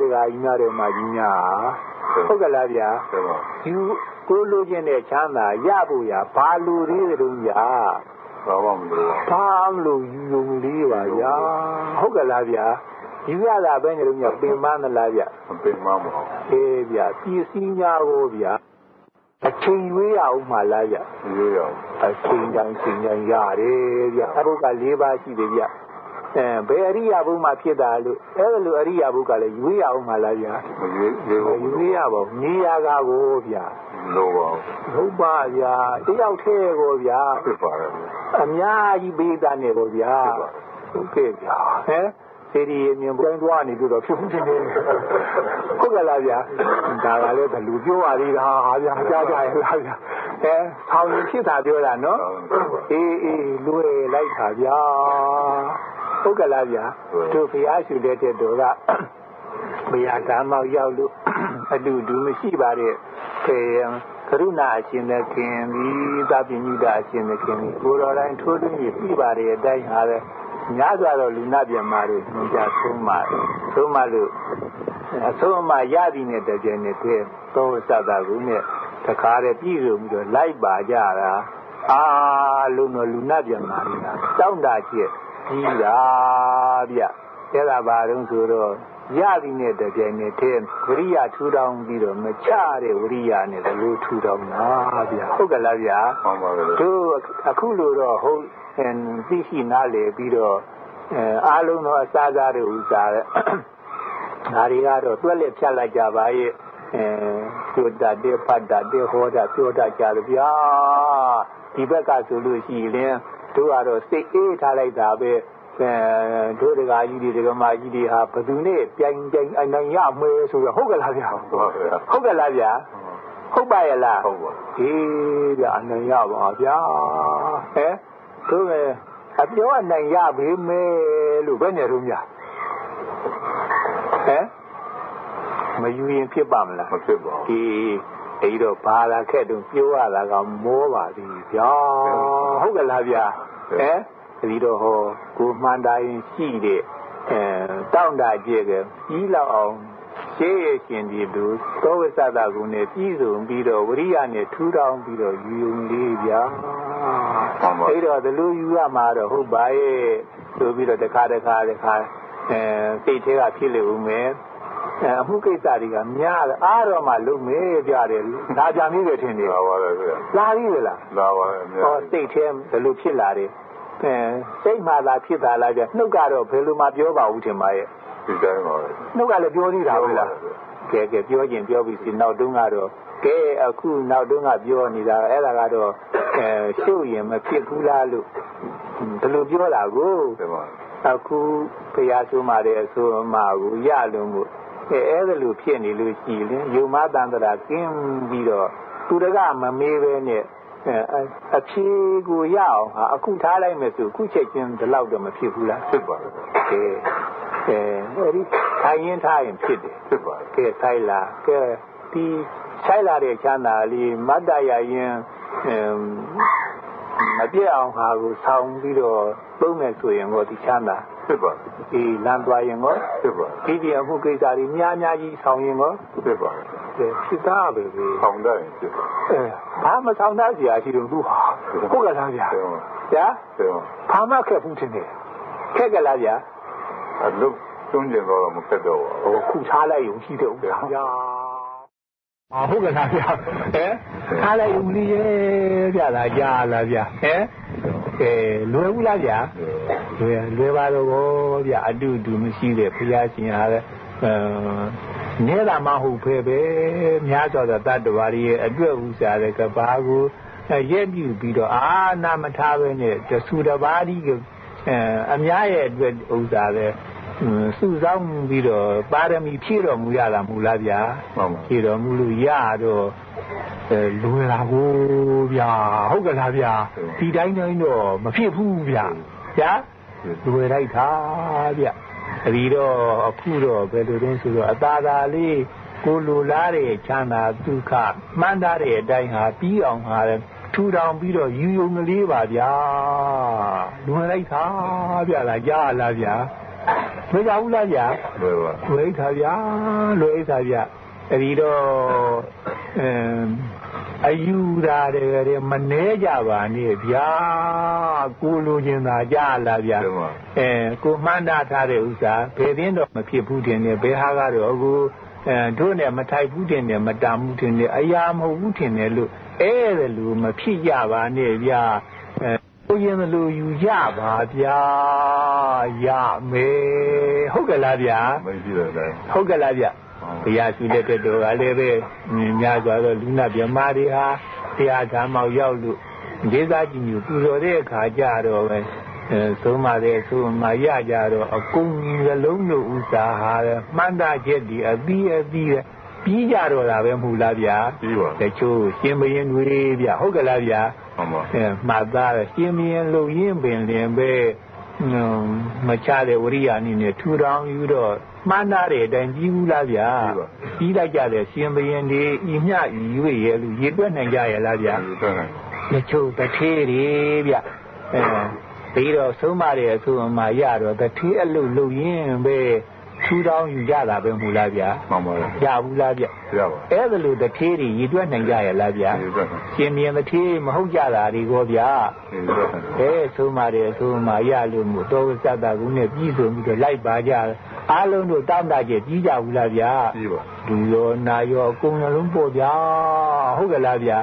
တခါကြီးများတယ်မှာကြီးများဟုတ်ကလားဗျာတယ်ပါယူကိုလိုချင်တဲ့ချမ်းသာရဖို့ရဘာလူသေးတုံးဗျာဘာမှမလိုပါဘာမလို့ယူယုံလေးပါဗျာဟုတ်ကဲ့လားဗျာယူရတာပဲနေလို့ညပင်မသလားဗျမပင်မမအောင်အေးဗျာပစ္စည်းများကိုဗျာအချိန်ရွေးရအောင်မလားဗျရိုးရအောင်အချိန်တိုင်းချိန်တိုင်းရတယ်ဗျအဘုက၄ပါးရှိတယ်ဗျ အဲဘယ်အရိယာဘုမှဖြစ်တာလို့အဲ့လိုအရိယာဘုကလည်းရွေးရအောင်မလားဗျာမရွေးရွေးဖို့မရွေးရပါဘူးနေရာကကိုဗျာလိုပါဟုတ်ပါဗျာတယောက်တည်းကိုဗျာဘူးဖြစ်ပါတယ်အများကြီးပေးတာနေကိုဗျာဟုတ်ကဲ့ဗျာဟမ်စီဒီအမြင်ပြန်သွားနေလို့တော့ဖြစ်ဖြစ်နေဟုတ်ကဲ့လားဗျာဒါကလည်းဘယ်လူပြောရသေးတာဟာဗျာကြားကြရဲ့လားဗျာအဲဆောင်းရင်ဖြစ်တာပြောတာနော်အေးအေးလွယ်လိုက်တာဗျာ ဟုတ်ကဲ့လားဗျာသူဖျားရှုတဲ့တဲ့တော်ကဘုရားဓမ္မောက်ရောက်လို့အတူတူမရှိပါတဲ့ခေကရုဏာအရှင်သခင်သည်သဗ္ဗညုတအရှင်သခင်သည်ကိုယ်တော်တိုင်းထိုးထွင်းပြီးပြပါတဲ့အတိုင်းဟာပဲများစွာသောလူနာပြန်မာတို့ညွှန်ကြားဆုံးမဆုံးမလို့အဆုံးအမရသည်နဲ့တကြဲနဲ့တည်းသောသတ္တကုနဲ့တခါတည်းပြည့်စုံပြီးတော့လိုက်ပါကြတာအာလုံးတော်လူနာပြန်မာတွေကတောင်းတာချက် ကြီးတာဗျအဲ့ဒါဘာလို့ဆိုတော့ရသည်နဲ့တကြဲနဲ့တည်းဝရိယထူထောင်ပြီးတော့မချတဲ့ဝရိယနဲ့လူထူထောင်တာဗျဟုတ်ကဲ့လားဗျာမှန်ပါလေတို့အခုလိုတော့ဟုတ်အင်းသိရှိနားလေပြီးတော့အဲအားလုံးသောအစားစားတွေဥစားတဲ့ဒါတွေကတော့တွက်လက်ဖြတ်လိုက်ကြပါရဲ့အဲသုတတေဖတ်တာတေဟောတာပြောတာကြတယ်ဗျာဒီဘက်ကဆိုလို့ရှိရင် တို့ကတော့စိတ်အေးထားလိုက်တာပဲအဲတို့တကာကြီးတွေဒကမာကြီးတွေဟာဘယ်သူနဲ့ပြိုင်ပြိုင်အနိုင်ရမယ်ဆိုတော့ဟုတ်ကဲ့လားဗျာဟုတ်ပါဗျာဟုတ်ကဲ့လားဗျာဟုတ်ပါရဲ့လားဟုတ်ပါအေးဗျအနိုင်ရပါဗျာဟဲ့တို့ပဲအပြောအနိုင်ရပေမယ်လို့ဘယ်နဲ့တော့များဟဲ့မယူရင်ဖြစ်ပါမလားမဖြစ်ပါဘူးဒီ အဲ့တော့ဘာလာခက်တုံပြောရတာကမောပါသည်ဗျာဟုတ်ကဲ့လားဗျာဟဲ့ဒီတော့ဟောကိုမှန်တိုင်းရှိတဲ့အဲတောင့်တကြည့်ကကြီးလောက်အောင်ရှေးရရှင်ဒီလူသောဝိသတာကုနဲ့ပြည်စုံပြီးတော့ဝရိယနဲ့ထူထောင်ပြီးတော့ယူုံလေးဗျာအဲ့တော့ဒီလိုယူရမှာတော့ဟုတ်ပါရဲ့ဆိုပြီးတော့တစ်ခါတစ်ခါတစ်ခါအဲစိတ်ထဲကဖြစ်လေဦးမယ် အဲအမှုကိစ္စတွေကများတယ်အားတော့မှလုံမေးကြတယ်ဒါကြမီးပဲထင်တယ်လာပါလေဗျာလာပြီလေလားလာပါလေအများဟောစိတ်ထဲဘယ်လိုဖြစ်လာတယ်အဲစိတ်မှလာဖြစ်တာလားကြနှုတ်ကတော့ဘယ်လိုမှပြောပါဘူးထင်ပါရဲ့ဒီတိုင်းပါလေနှုတ်ကလည်းပြောနေတာပဲလားဟကဲကဲပြောခြင်းပြောပြီးစီနောက်တုန်းကတော့ကဲအခုနောက်တုန်းကပြောနေတာအဲ့ဒါကတော့အဲရှုပ်ရင်မဖြစ်ဘူးလားလို့ဘယ်လိုပြောတာကိုတယ်ပါအခုဖရာဆိုမှတဲ့အဆိုမှကိုရလုံးမှု အဲအဲ့ဒါလိုဖြစ်နေလို့ရှိရင်ယုံမတန်တရာကင်းပြီးတော့သူတကမမေးပဲနဲ့အဲအဖြေကိုရအောင်ဟာအခုထားလိုက်မယ်ဆိုအခုချက်ချင်းဒီလောက်တော့မဖြစ်ဘူးလားဖြစ်ပါတယ်ကဲအဲအဲ့ဒီထိုင်ရင်ထားရင်ဖြစ်တယ်ဖြစ်ပါတယ်ကဲဆိုင်လာကဲဒီဆိုင်လာတဲ့ချမ်းသာလေးမတ်တရရင်အမ်မပြည့်အောင်ဟာကိုဆောင်းပြီးတော့သုံးမယ်ဆိုရင်တော့ဒီချမ်းသာ ဖြစ်ပါတယ်ဒီလမ်းသွားရင်တော့ဖြစ်ပါတယ်ဒီဒီအမှုကိစ္စတွေများများကြီးဆောင်ရင်တော့ဖြစ်ပါတယ်ကဲဖြစ်သားပဲပဲထောင်တတ်ရင်ဖြစ်ပါအဲဘာမဆောင်သားစရာရှိတော့သူဟာဟုတ်ကလားဗျာတယ်ပါဗျာတယ်ပါဘာမှခက်ဘူးတင်တယ်ခက်ကလားဗျာအလုပ်တွန်းကျင်တော့မခက်တော့ပါဟိုခုထားလိုက်ရုံရှိတဲ့ဥစ္စာဗျာ အာဟုတ်ကဲ့လားဗျာဟမ်ထားလိုက်ရုံလေးရဲ့ဗျာလားကြားလားဗျာဟမ်အဲလွယ်ဘူးလားဗျာလွယ်လွယ်ပါတော့ဗောဗျာအတူတူမရှိတဲ့ဘုရားရှင်ဟာလည်းအဲနေတာမဟုတ်ဖဲပဲများစွာသောတတ္တဝါတွေရဲ့အတွက်ဥစ္စာတဲ့ကဘာကိုရက်ပြူပြီးတော့အာနာမထားပဲနဲ့တဆူတပါးဒီကအဲအများရဲ့အတွက်ဥစ္စာတဲ့ စုဆောင်းပြီးတော့ပါရမီဖြည့်တော်မူရတာမူလားဗျာမှန်ပါဖြည့်တော်မူလို့ရတော့အဲလွယ်လာကိုဗျာဟုတ်ကဲ့လားဗျာဒီတိုင်းတိုင်းတော့မဖြစ်ဘူးဗျာဗျာလွယ်လိုက်တာဗျအဲဒီတော့အခုတော့ဘယ်လိုတုံးဆိုတော့အသာသာလေးကိုလိုလားတဲ့ချမ်းသာဒုက္ခမှန်းထားတဲ့အတိုင်းဟာပြီးအောင်ဟာထူထောင်ပြီးတော့ယူယုံကလေးပါဗျာလွယ်လိုက်တာဗျာလားကြားလားဗျာ မကြဘူးလားဗျာလွယ်ပါလွယ်ခါဗျာလွယ်ခါဗျာတတိတော့အမ်အယူရာတဲ့မနှဲကြပါနဲ့ဗျာကိုလိုချင်တာကြားလားဗျာတယ်ပါအဲကိုမှန်းတာထားတဲ့ဥစ္စာဘယ်တင်းတော့မဖြစ်ဘူးတင်တယ်ဘယ်ဟာကတော့အခုအဲတို့နဲ့မထိုက်ဘူးတင်တယ်မတမ်းဘူးတင်တယ်အရာမဟုတ်ဘူးတင်တယ်လို့အဲ့ဒါလို့မဖြစ်ကြပါနဲ့ဗျာအဲကို ရင်လို့ယူရပါဗျာရမယ်ဟုတ်ကဲ့လားဗျာမရှိတဲ့အတိုင်းဟုတ်ကဲ့လားဗျဘုရားရှိတဲ့တက်တော်ကလည်းပဲများစွာသောလူနာမြမာတွေဟာတရားဓမ္မောက်ရောက်လို့ဒေသကြီးမျိုးပူဇော်တဲ့အခါကျတော့ပဲအဲသုံးပါတဲ့သုံးမှရကြတော့အကုန်ကြီးစလုံးတို့ဥစ္စာဟာမှန်တာချက်ဒီအပြီးအပြီးပြီးကြတော့တာပဲမဟုတ်လားဗျာပြီးပါတချို့ရှင်မရင်တွေဗျဟုတ်ကဲ့လားဗျာ မှန်ပါအဲမှတ်သားတယ်ရှင်မင်းလုံရင်းပင်လင်ပဲဟွန်းမချတဲ့ဝရိယအနေနဲ့ထူထောင်ယူတော့မှန်းသားတဲ့အတိုင်းကြီးဘူးလားဗျာကြီးလိုက်ကြတယ်ရှင်မင်းဒီဤမျှဤရွေရဲ့လူရေတွက်နိုင်ကြရဲ့လားဗျာဒီတော့နိုင်တချို့တထေးတွေဗျအဲပြီးတော့ဆုံးမတဲ့အဆိုမှရတော့တထေးအလုလုံရင်းပဲ ထူထောင်ယူကြတာပဲမဟုတ်လားဗျာမှန်ပါလေရဘူးလားဗျရပါအဲ့ဒါလို့တထေးတွေရေတွက်နိုင်ကြရဲ့လားဗျာဒီတော့နိုင်ရှင်မြင်တထေးမဟုတ်ကြတာဒီကောဗျာဒီတော့နိုင်အဲဆိုမှတယ်ဆိုမှရလို့မို့တော်စတ္တကုနဲ့ပြီးဆိုပြီးတော့လိုက်ပါကြအားလုံးတို့တောင်းတကြကြီးကြဘူးလားဗျာပြီးပါလူရောနာရောအကုန်လုံးပေါ့ဗျာဟုတ်ကဲ့လားဗျာ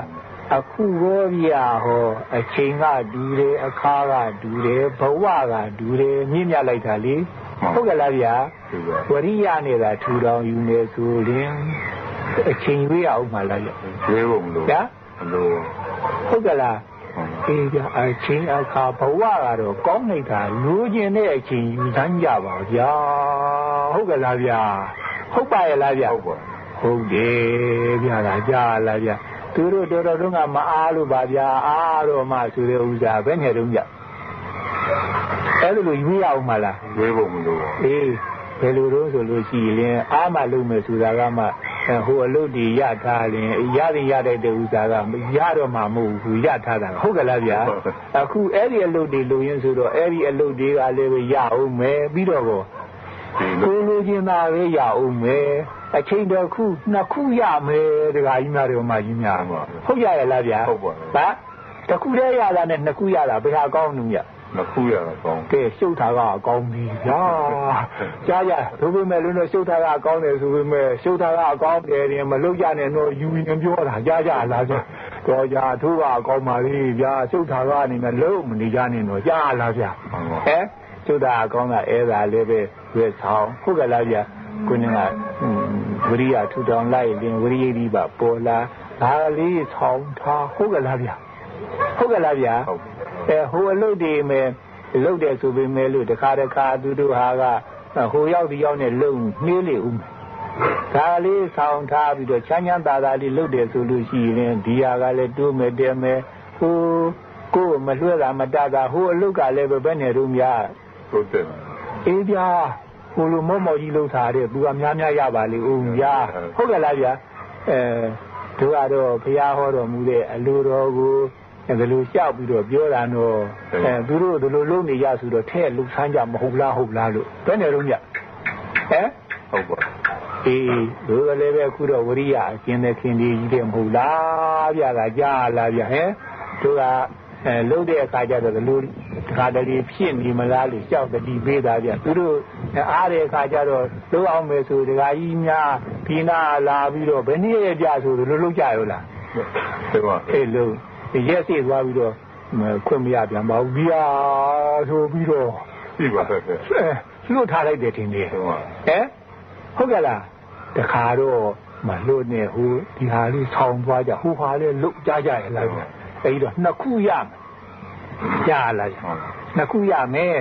အခုရောဗျာဟောအချိန်ကဒူတယ်အခါကဒူတယ်ဘဝကဒူတယ်မြင့်မြတ်လိုက်တာလေ ဟုတ်ကဲ့လားဗျာဒီပါဝရိယနေတာထူထောင်ယူနေဆိုရင်အချိန်ရွေးရအောင်မလားဗျာရွေးဖို့မလို့ဗျာမလို့ဟုတ်ကဲ့လားမှန်ပါအေးကြအချင်းအခါဘဝကတော့ကောင်းနေတာလူကျင်တဲ့အချိန်ယူသမ်းကြပါဗျာဟုတ်ကဲ့လားဗျာဟုတ်ပါရဲ့လားဗျာဟုတ်ပါဟုတ်တယ်ဗျာလားကြားလားဗျာသူတို့တော်တော်တုန်းကမအားလို့ပါဗျာအားတော့မှဆိုတဲ့ဥစ္စာဘယ်နဲ့တုန်းကြ အဲ့လိုယူရအောင်မလားရွေးဖို့မလို့အေးဘယ်လိုတော့ဆိုလို့ရှိရင်အားမလုပ်မယ်ဆိုတာကမှအဲဟိုအလုပ်တွေရထားရင်ရရင်ရတဲ့ဥစ္စာကမရတော့မှမဟုတ်ဘူးရထားတာဟုတ်ကဲ့လားဗျာအခုအဲ့ဒီအလုပ်တွေလုပ်ရင်ဆိုတော့အဲ့ဒီအလုပ်တွေကလည်းပဲရအောင်မယ်ပြီးတော့ကောဒီကိုလိုချင်တာပဲရအောင်မယ်အချိန်တစ်ခုနှစ်ခုရမယ်တခါကြီးများတော့မှကြီးများဟုတ်ရရဲ့လားဗျာဟုတ်ပါဟာတစ်ခုတည်းရတာနဲ့နှစ်ခုရတာဘယ်ဟာကောင်းလို့ညနှ စ်ခုရတာကောင်းကဲရှုပ်တာကအကောင်းပြီဗျာကြားရဒုပေမဲ့လို့တော့ရှုပ်တာကအကောင်းတယ်ဆိုပေမဲ့ရှုပ်တာကအကောင်းတယ်ရင်မလုတ်ကြနဲ့တော့ယူရင်ပြောတာကြားကြလားဆိုတော့ကြာသူကအကောင်းပါလေဗျာရှုပ်တာကအနေနဲ့လုံးမနေကြနဲ့တော့ကြားလားဗျာမှန်ပါဟဲ့ရှုပ်တာအကောင်းတာအဲဒါလည်းပဲရွေးဆောင်ဟုတ်ကဲ့လားဗျာကိုနေကဟွန်းဝရိယထူထောင်လိုက်ရင်ဝရိယဒီပါပေါ်လာဒါလေးဆောင်ထားဟုတ်ကလားဗျာဟုတ်ကလားဗျာဟုတ် အဲဟိုအလုပ်တွေမယ်လုပ်တယ်ဆိုပေမဲ့လို့တခါတခါသူတို့ဟာကဟိုရောက်ဒီရောက်နဲ့လုံနှေးလေဦးမယ်ဒါလေးဆောင်ထားပြီးတော့ချမ်းချမ်းသာသာလေးလုပ်တယ်ဆိုလို့ရှိရင်ဒီဟာကလည်းတိုးမယ်တဲမယ်ဟိုကိုယ်မလွှဲတာမတတာဟိုအလုပ်ကလည်းပဲဘယ်နဲ့တော့များတိုးတက်တယ်အေးဗျာဟိုလိုမော့မော့ကြီးလှုပ်ထားတဲ့သူကများများရပါလေဦးဗျာဟုတ်ကဲ့လားဗျာအဲတို့ကတော့ဘုရားဟောတော်မူတဲ့အလိုတော်ကို ဘယ်လိုလျှောက်ပြီးတော့ပြောတာတော့အဲသူတို့ဒီလိုလုပ်နေရဆိုတော့ထဲလှုပ်ဆန်းကြမဟုတ်လားဟုတ်လားလို့ဘယ်နဲ့တော့ညဟမ်ဟုတ်ပါအေးတို့ကလည်းပဲအခုတော့ဝရိယအကျဉ်းတဲ့ခင်ဒီကြီးတဲ့မဟုတ်လားဗျာကကြားလားဗျာဟဲ့တို့ကအဲလှုပ်တဲ့အခါကျတော့ဒီလိုတခါတလေဖြစ်နေမလားလို့ကြောက်တတိပေးတာဗျသူတို့အားတဲ့အခါကျတော့လှုပ်အောင်မယ်ဆိုဒကာကြီးများခီနာလာပြီးတော့ဘယ်နည်းရကြဆိုလို့လှုပ်ကြရောလားတယ်ပါအေးလို့ ရက်စီသွားပြီးတော့ခွင့်မရပြန်ပါဘူးဗျာဆိုပြီးတော့ပြီပါဆက်ဆက်အဲလွတ်ထားလိုက်တယ်ထင်တယ်တယ်ပါဟဲ့ဟုတ်ကဲ့လားတခါတော့မလွတ်နဲ့ဟိုဒီဟာလေးဆောင်းသွားကြဟိုဟာလေးလုတ်ကြကြရလားအဲဒီတော့နှစ်ခုရမယ်ရလားဟုတ်နှစ်ခုရမယ်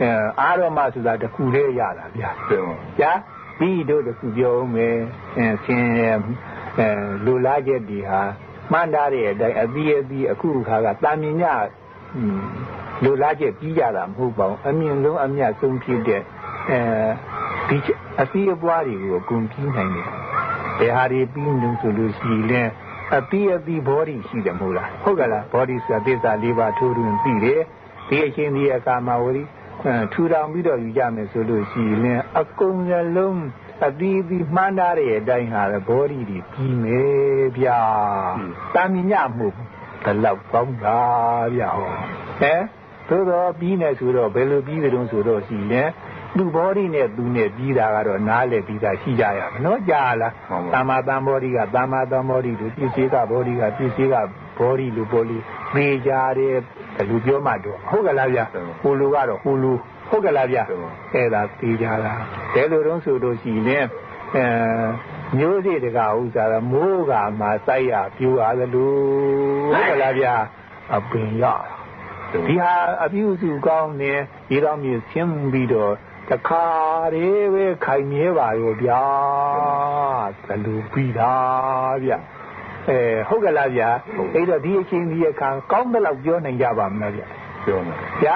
အဲအာရမဆိုတာတစ်ခုလေးရတာဗျာတယ်ပါညာပြီးတို့တစ်ခုပြောဦးမယ်အဲဆင်းအဲလူလာချက်ဒီဟာ မှန်တားတဲ့အတိုင်းအသီးအသီးအခုခါကတာမင်ညလူလာချက်ပြီးကြတာမဟုတ်ပါဘူးအမြင့်ဆုံးအမြတ်ဆုံးဖြစ်တဲ့အဲဒီအသီးအပွားတွေကိုအကုန်ပြီးနိုင်တယ်ဘယ်ဟာတွေပြီးနေဆိုလို့ရှိရင်အသီးအသီး body ရှိတယ်မဟုတ်လားဟုတ်ကလား body ဆိုတာသစ္စာ၄ပါးထိုးထွင်းပြီးတယ်ဒီအချင်းဒီအခါမှာဝရီထူထောင်ပြီးတော့ယူကြမယ်ဆိုလို့ရှိရင်အကုန်လုံး အသီးသီးမှန်းထားတဲ့အတိုင်းဟာဘော body တွေပြီးမယ်ဗျာတာမင်ညမှုဘယ်လောက်ကောင်းတာဗျာဟောဟဲ့သို့တော့ပြီးနေဆိုတော့ဘယ်လိုပြီးကြုံဆိုတော့ရှိရင်သူ body နဲ့သူနဲ့ပြီးတာကတော့နားလည်ပြီးသားရှိကြရမယ်နော်ကြားလားတာမာတန် body ကတာမာတန် body လို့ပြည့်စည်က body ကပြည့်စည်က body လို့ body မေးကြတယ်ဘယ်လိုပြောမှတော့ဟုတ်ကလားဗျာဟိုလူကတော့ဟိုလူ ဟုတ်ကလားဗျာအဲ့ဒါသိကြတာတဲလိုတော့ဆိုလို့ရှိရင်အဲမျိုးစေ့တကဥစ္စာကမိုးကမှစိုက်ရပြူရသလိုဟုတ်ကလားဗျာအပင်ရဒီဟာအပြုစုကောင်းနေဒီတော့မြေဆင်းပြီးတော့တခါတည်းပဲခိုင်မြဲပါရောဗျာဘယ်လိုပြီးတာဗျာအဲဟုတ်ကလားဗျာအဲ့တော့ဒီအချင်းဒီအခါကောင်းတဲ့လောက်ပြောနိုင်ကြပါမလားဗျာပြောနေဗျာ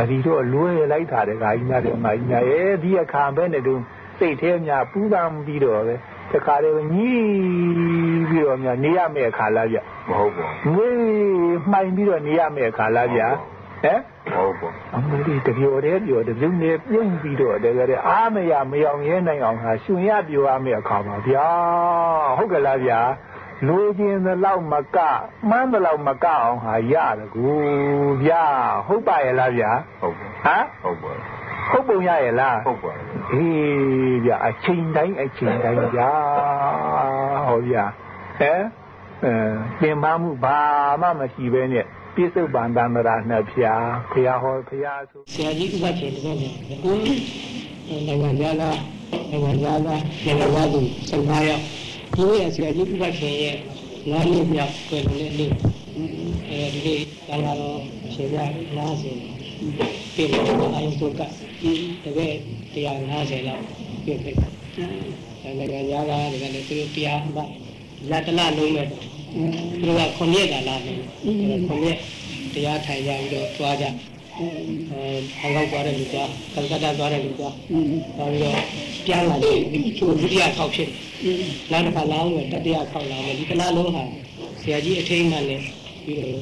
အဒီတော့လွဲလိုက်တာတဲ့ခါကြီးများတယ်အမကြီးများရဲ့ဒီအခါပဲနဲ့တုန်းစိတ်သေးများပူပန်ပြီးတော့ပဲတခါတည်းညီးပြီးတော့များနေရမယ့်အခါလားဗျမဟုတ်ပါငွေမှိုင်ပြီးတော့နေရမယ့်အခါလားဗျဟမ်ဟုတ်ပါအမလေးတပြော်တဲ့ပြော်တပြုံးနေပြုံးပြီးတော့တကယ်အားမရမယောင်ရဲနိုင်အောင်ဟာရှင်ရပြောရမယ့်အခါပါဗျာဟုတ်ကလားဗျာ လူချင်းသလောက်မကမှန်းသလောက်မကအောင်ဟာရတယ်ကူဗျာဟုတ်ပါရဲ့လားဗျာဟုတ်ပါဟမ်ဟုတ်ပါဟုတ်ပုံရရဲ့လားဟုတ်ပါအေးဗျာအချိန်တိုင်းအချိန်တိုင်းဗျာဟောဗျာဟဲ့အဲပြင်မမှုဘာမှမရှိဘဲနဲ့ပြစ္ဆုတ်ပန်တန္တရာနှစ်ဖြာဖရာဟောဖရာဆိုဆရာကြီးဥပဒေတကယ်လည်းနိုင်ငံသားလားနိုင်ငံသားလားနိုင်ငံသားသူ15ယောက် ဒီနေ့ဆရာကြီးဥပဒေရဲ့နားလေးပြောက်ကိုယ်လည်းလေးအဲဒီနေ့ကလာတော့ရှင်ပြ90ပြည်တော်အယုဒုကတကယ်150လောက်ပြည့်ပြည့်နိုင်ငံသားလားတကယ်လည်းသူတရားမှလာတလားလုံးမဲ့သူကခုနှစ်ကလာတယ်ခုနှစ်တရားထိုင်ကြပြီးတော့သွားကြ အဲဟောင်းကောက်သွားတဲ့လူကကလကတ္တာသွားတဲ့လူကသွားပြီးတော့ပြန်လာတယ်ဒီချိုဒုတိယခေါက်ဖြစ်လာတစ်ခါလာအောင်တတိယခေါက်လာမယ်ဒီကလားလုံးဟာဆရာကြီးအထိမ်းမှန်နဲ့ပြီးတော့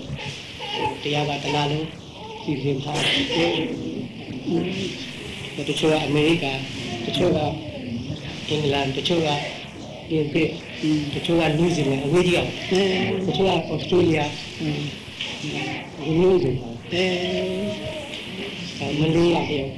တရားကတလားလုံးစီစဉ်ထားတယ်တချို့ကအမေရိကန်တချို့ကအင်္ဂလန်တချို့ကပြင်သစ်တချို့ကနယူးဇီလန်အဝေးကြီးအောင်တချို့ကအော်စတြေးလျဒီလိုတွေအဲမလေး cái mình đi là điều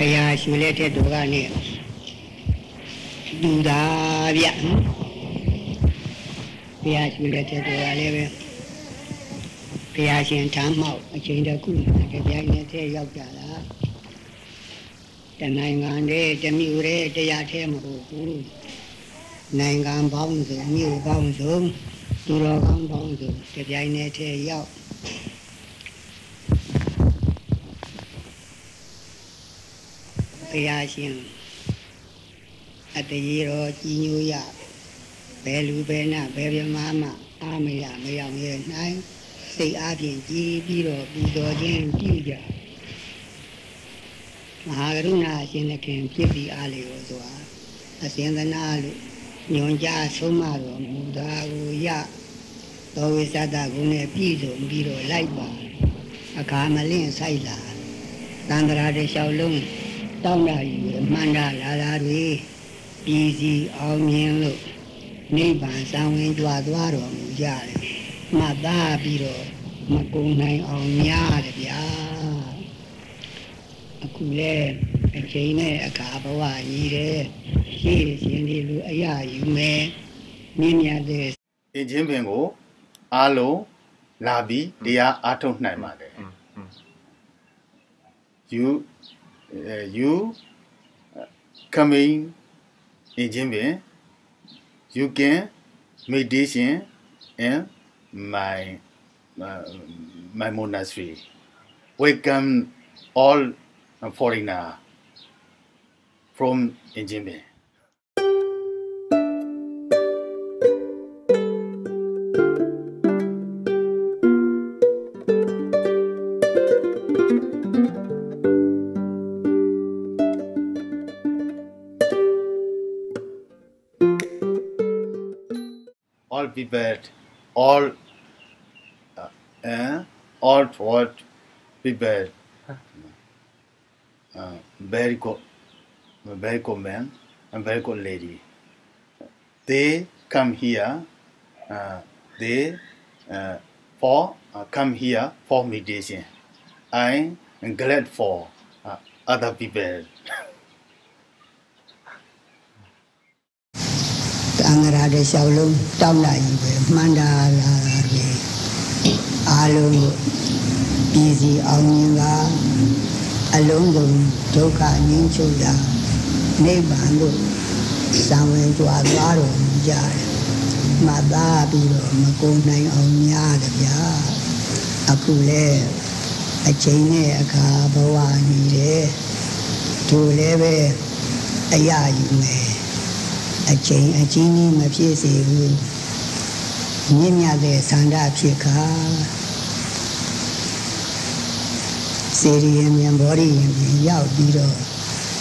bây giờ xử lý thế đồ ra nè đủ đa viện bây giờ xử lý thế đồ ra nè ဘုရားရှင်ထမ်းမောက်အချိန်တစ်ခုမှာကြပြိုင်နေတဲ့ရောက်ကြတာတနိုင်ငံတဲ့တမျိုးတဲ့တရားထဲမဟုတ်ဘူးနိုင်ငံပေါင်းစုံမြို့ပေါင်းစုံသူတော်ကောင်းပေါင်းစုံကြပြိုင်နေတဲ့ရောက်ဘုရားရှင်အတရေတော်ကြီးညိုရဘယ်လူဘယ်နာဘယ်ပြမမအာမရမရောက်ရဲ့နိုင် စိတ်အားဖြင့်ကြည်ပြီးတော့ပူဇော်ခြင်းပြုကြမဟာကရုဏာရှင်သခင်ဖြစ်ပြီးအားလေကိုဆိုတာအစင်သနာလို့ညွန်ကြားဆုံးမတော်မူတာကိုရတော်ဝိသတကုနဲ့ပြည့်စုံပြီးတော့လိုက်ပါအခါမလင့်ဆိုင်လာတန္တရာတဲ့လျှောက်လုံးတောင်းတာယူမှန်တာလာတာတွေပြည်စီအောင်မြင်လို့နိဗ္ဗာန်စံဝင်ကြွားသွားတော်မူကြတယ် မှတ်သားပြီးတော့မကုံနိုင်အောင်များတယ်ဗျာအခုလဲအချိန်နဲ့အခါဘဝကြီးတယ်ရှေ့ရှင်ဒီလူအရာယူမယ်မြင့်မြတ်တဲ့အင်ဂျင်ပင်ကိုအားလုံးလာပြီးတရားအားထုတ်နိုင်ပါတယ် you uh, you uh, coming in Jimbin you can meditation in my uh, my monastery welcome all foreigner from Injimbe. all people, all, all what people, uh, very good, very good man, and very good lady. They come here, uh, they uh, for uh, come here for meditation. I am glad for uh, other people. Tangra de Shaolong, Tao Lai, Manda, အားလုံးကိုပြည်စီအောင်မြင်တာအလုံးစုံဒုက္ခငြိမ်းချုပ်တာနိဗ္ဗာန်ကိုစံဝင်ကြွားသွားတော်မူကြတယ်။မှတ်သားပြီးတော့မကုန်နိုင်အောင်များတယ်ဗျာ။အခုလဲအချိန်နဲ့အခါဘဝနေတယ်။သူလည်းပဲအရာယူမယ်။အချိန်အချင်းကြီးမဖြစ်စေဘူးမြင့်မြတ်တဲ့သန္တာဖြစ်ခါ சேரியமியம் வரியமியம் யாவீரோ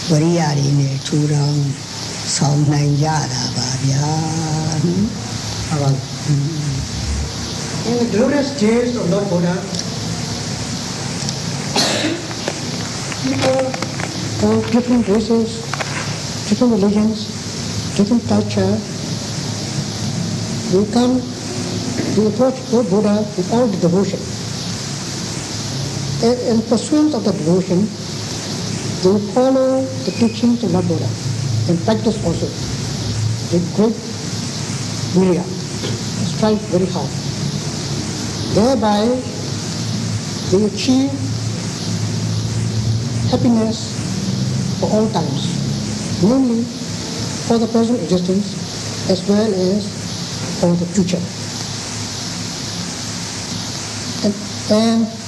வரியாரினே சூரம் சௌனம் யாரா பாவியா அவள் In the glorious days of Lord Buddha, people from different races, different religions, different culture, they come, they approach Lord Buddha with all devotion. In pursuance of the devotion, they will follow the teachings of Lord Buddha and practice also with great virya, strive very hard. Thereby, they achieve happiness for all times, namely for the present existence as well as for the future. And, and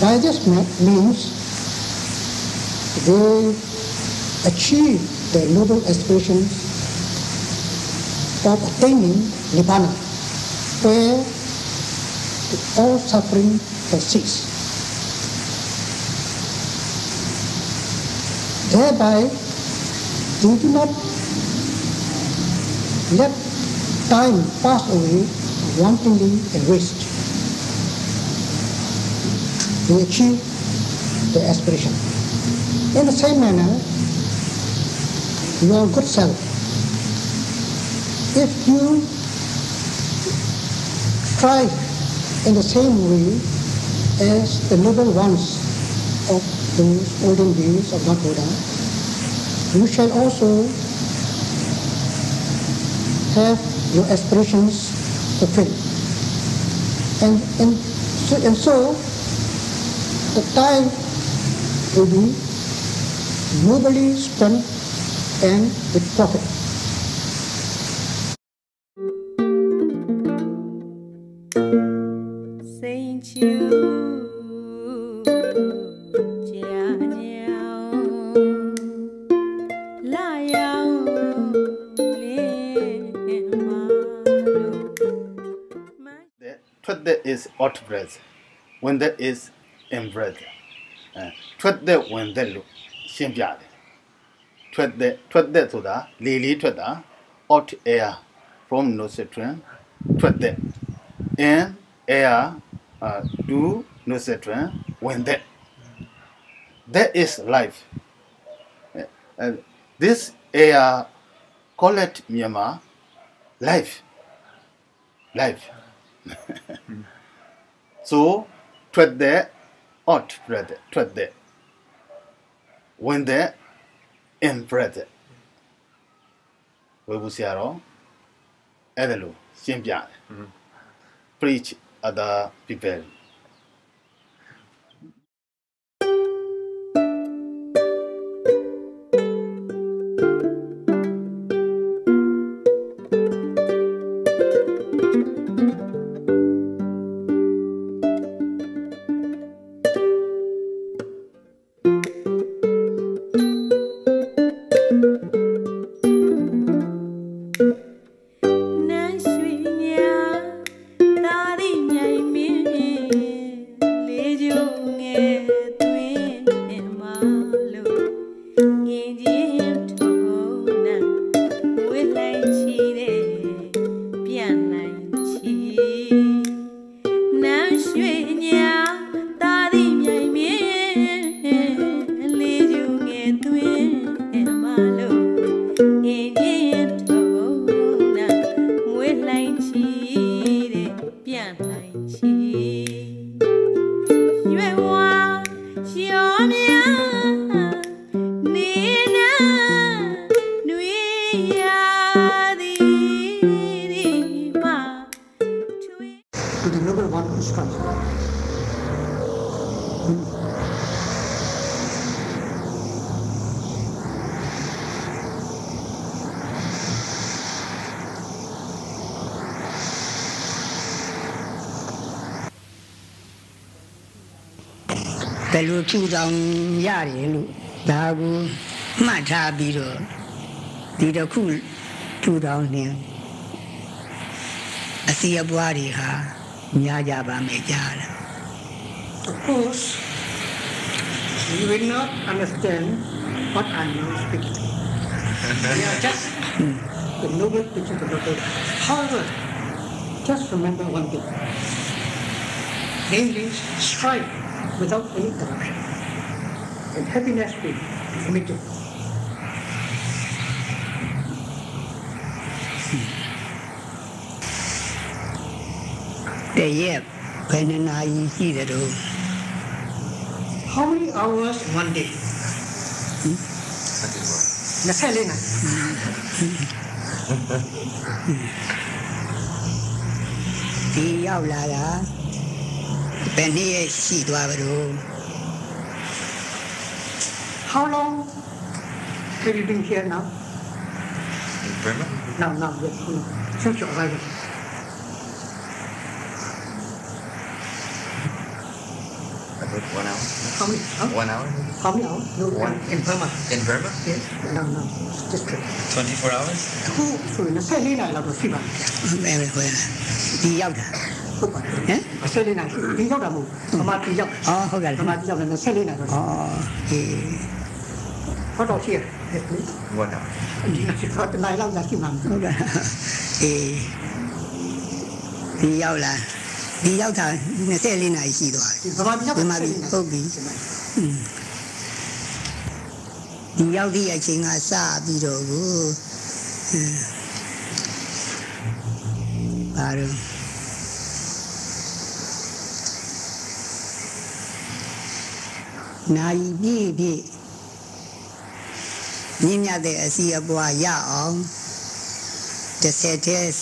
by this means, they achieve their noble aspirations of attaining Nibbana, where all suffering can cease. Thereby, they do not let time pass away wantonly and waste. They achieve their aspiration. In the same manner, your good self, if you strive in the same way as the noble ones of those olden days of Lord Buddha, you shall also have your aspirations fulfilled. And, and, so, and so the time AD, nobody spent and with profit. The third is hot breath. When there is in breath အဲထွက်တဲ့ဝင်တဲ့လို့ရှင်းပြတယ်ထွက်တဲ့ထွက်တဲ့ဆိုတာလေလေးထွက်တာ out air from nostril ထွက်တဲ့ in air uh, to nostril ဝင်တဲ့ that is life and this air call it Myanmar life life so ထွက်တဲ့ out breath ထွက်တဲ့ဝင်တဲ့ in breath ဝေဘူးဆရာတော်အဲ့ဒါလို့ရှင်းပြတယ် preach other people ti. ထူထောင်ရတယ်လို့ဒါကိုမှတ်ထားပြီးတော့ဒီတစ်ခုထူထောင်နေအစီအပွားတွေဟာများကြပါမယ်ကြားလား Of course, you will not understand what I'm now speaking. They are just the noble teachings of the Buddha. However, just remember one thing. Namely, strive without any corruption. And happiness will be immediate. တရက်ဘယ်နှစ်နာရီရှိတယ်တော့ How many hours in one day? Let's say Lena. ဒီရောက်လာတာ ဘယ်နှစ်ရက်ရှိသွားပါတော့ How long have you been here now? Burma? Now, now, yes, hold on. Since your arrival. About one hour. How many? Huh? One hour? How many hours? No, One. in Burma. In Burma? Yes. No, no. Just trip. 24 hours? အခုဆိုရင်24နာရီလောက်တော့ရှိပါမယ် ဘယ်ဟိုဒီရောက်တာ ဟုတ်ပါတယ်ဟမ်24နာရီဒီရောက်တာမဟုတ်ဘူးဗမာပြည်ရောက်အော်ဟုတ်ကဲ့ဗမာပြည်ရောက်တယ်24နာရီတော့အော်အေးဟုတ်တော့ရှိရတယ် Yes, please. One hour. ဒီကရှိတော့တနားလောက်သာရှိမှာမဟုတ်ဟုတ်ကဲ့အေးဒီရောက်လာဒီရောက်တာ24နာရီရှိသွားပြီဘူးဗမာပြည်ရောက်ဒီမှာပြီဟုတ်ပြီอืมဒီရောက်သည့်အချိန်ကစပြီးတော့ကိုအင်းဘာလို့ နိုင်ပြည့်ပြည့်မြင့်မြတ်တဲ့အစီအပွားရအောင်တစ်ဆက်တည်း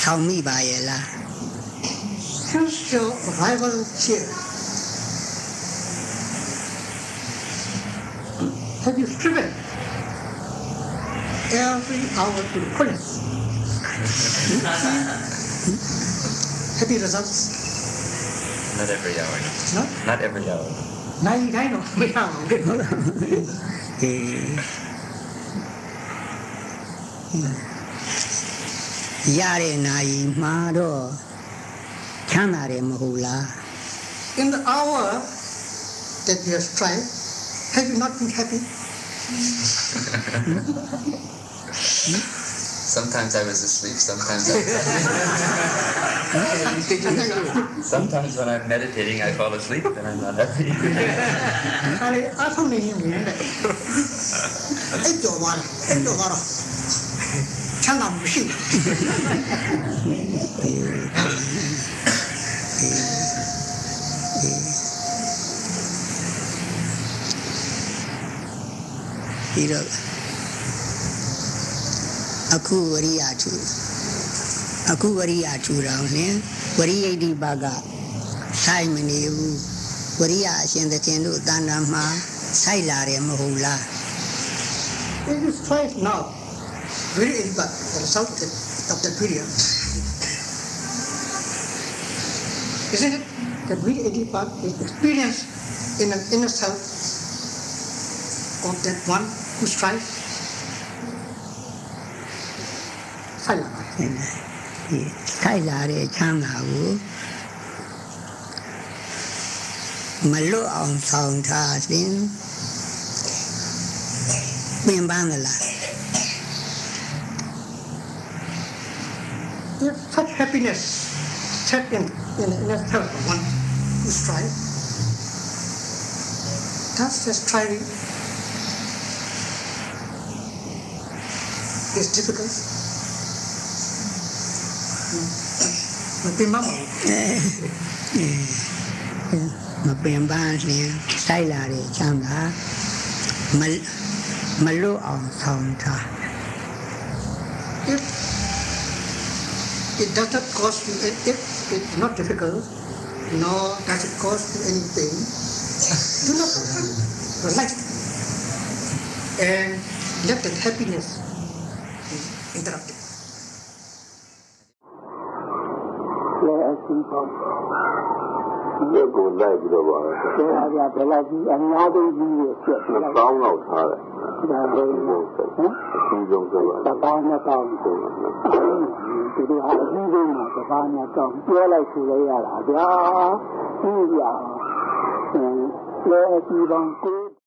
ဆောင်မိပါရဲ့လား Since your arrival here, have you striven every hour to the fullest? Happy results? Not every hour. No? Not every hour. နိုင်တိုင်းတော့မရဘူး အေးရတဲ့နိုင်မှာတော့ချမ်းသာတယ်မဟုတ်လား In the hour that you have strived, have you not been happy? Sometimes I was asleep. Sometimes I Sometimes when I'm meditating, I fall asleep and I'm not happy. ခါလေ အားထုတ်နေရင်ဝင်တယ်အဲ့ကြော်သွားတယ်အဲ့ကြော်သွားတော့ချမ်းသာမှုမရှိဘူး ပြီးတော့အခုဝရိယထူအခုဝရိယထူတော်နဲ့ဝရိယိတိဘကဆိုင်မနေဘူးဝရိယအရှင်သခင်တို့တဏ္ဍာမှာဆိုင်လာတယ်မဟုတ်လား It is twice now, very impact the result of the- of the period. Isn't it? That very impact is experience in an inner self of that one who strives. 사이다래 장하고 말로 엄청 là, 민방을라 such happiness. Set in in in a third one. Who strive that's just trying, is difficult. If it does not cost you, if it's not difficult, nor does it cost you anything, do not relax. And let that happiness be interrupted. အစီပေါ့ရက်ကိုလိုက်ပြီးတော့ပါပဲဆရာပြဘယ်လောက်ကြီးအများဆုံးကြီးရဲ့ဖြစ်ပြလိုက်တောင်းတော့ထားတယ်ဒါလေးဟမ်အချင်းချင်းဆိုပါတပေါင်းနဲ့တောင်းဆိုဒီလိုဟာအကြီးဆုံးမှာတပေါင်းနဲ့တောင်းပြောလိုက်ဆိုရရတာဗျာပြီးရအောင်လဲအစီပေါင်းကို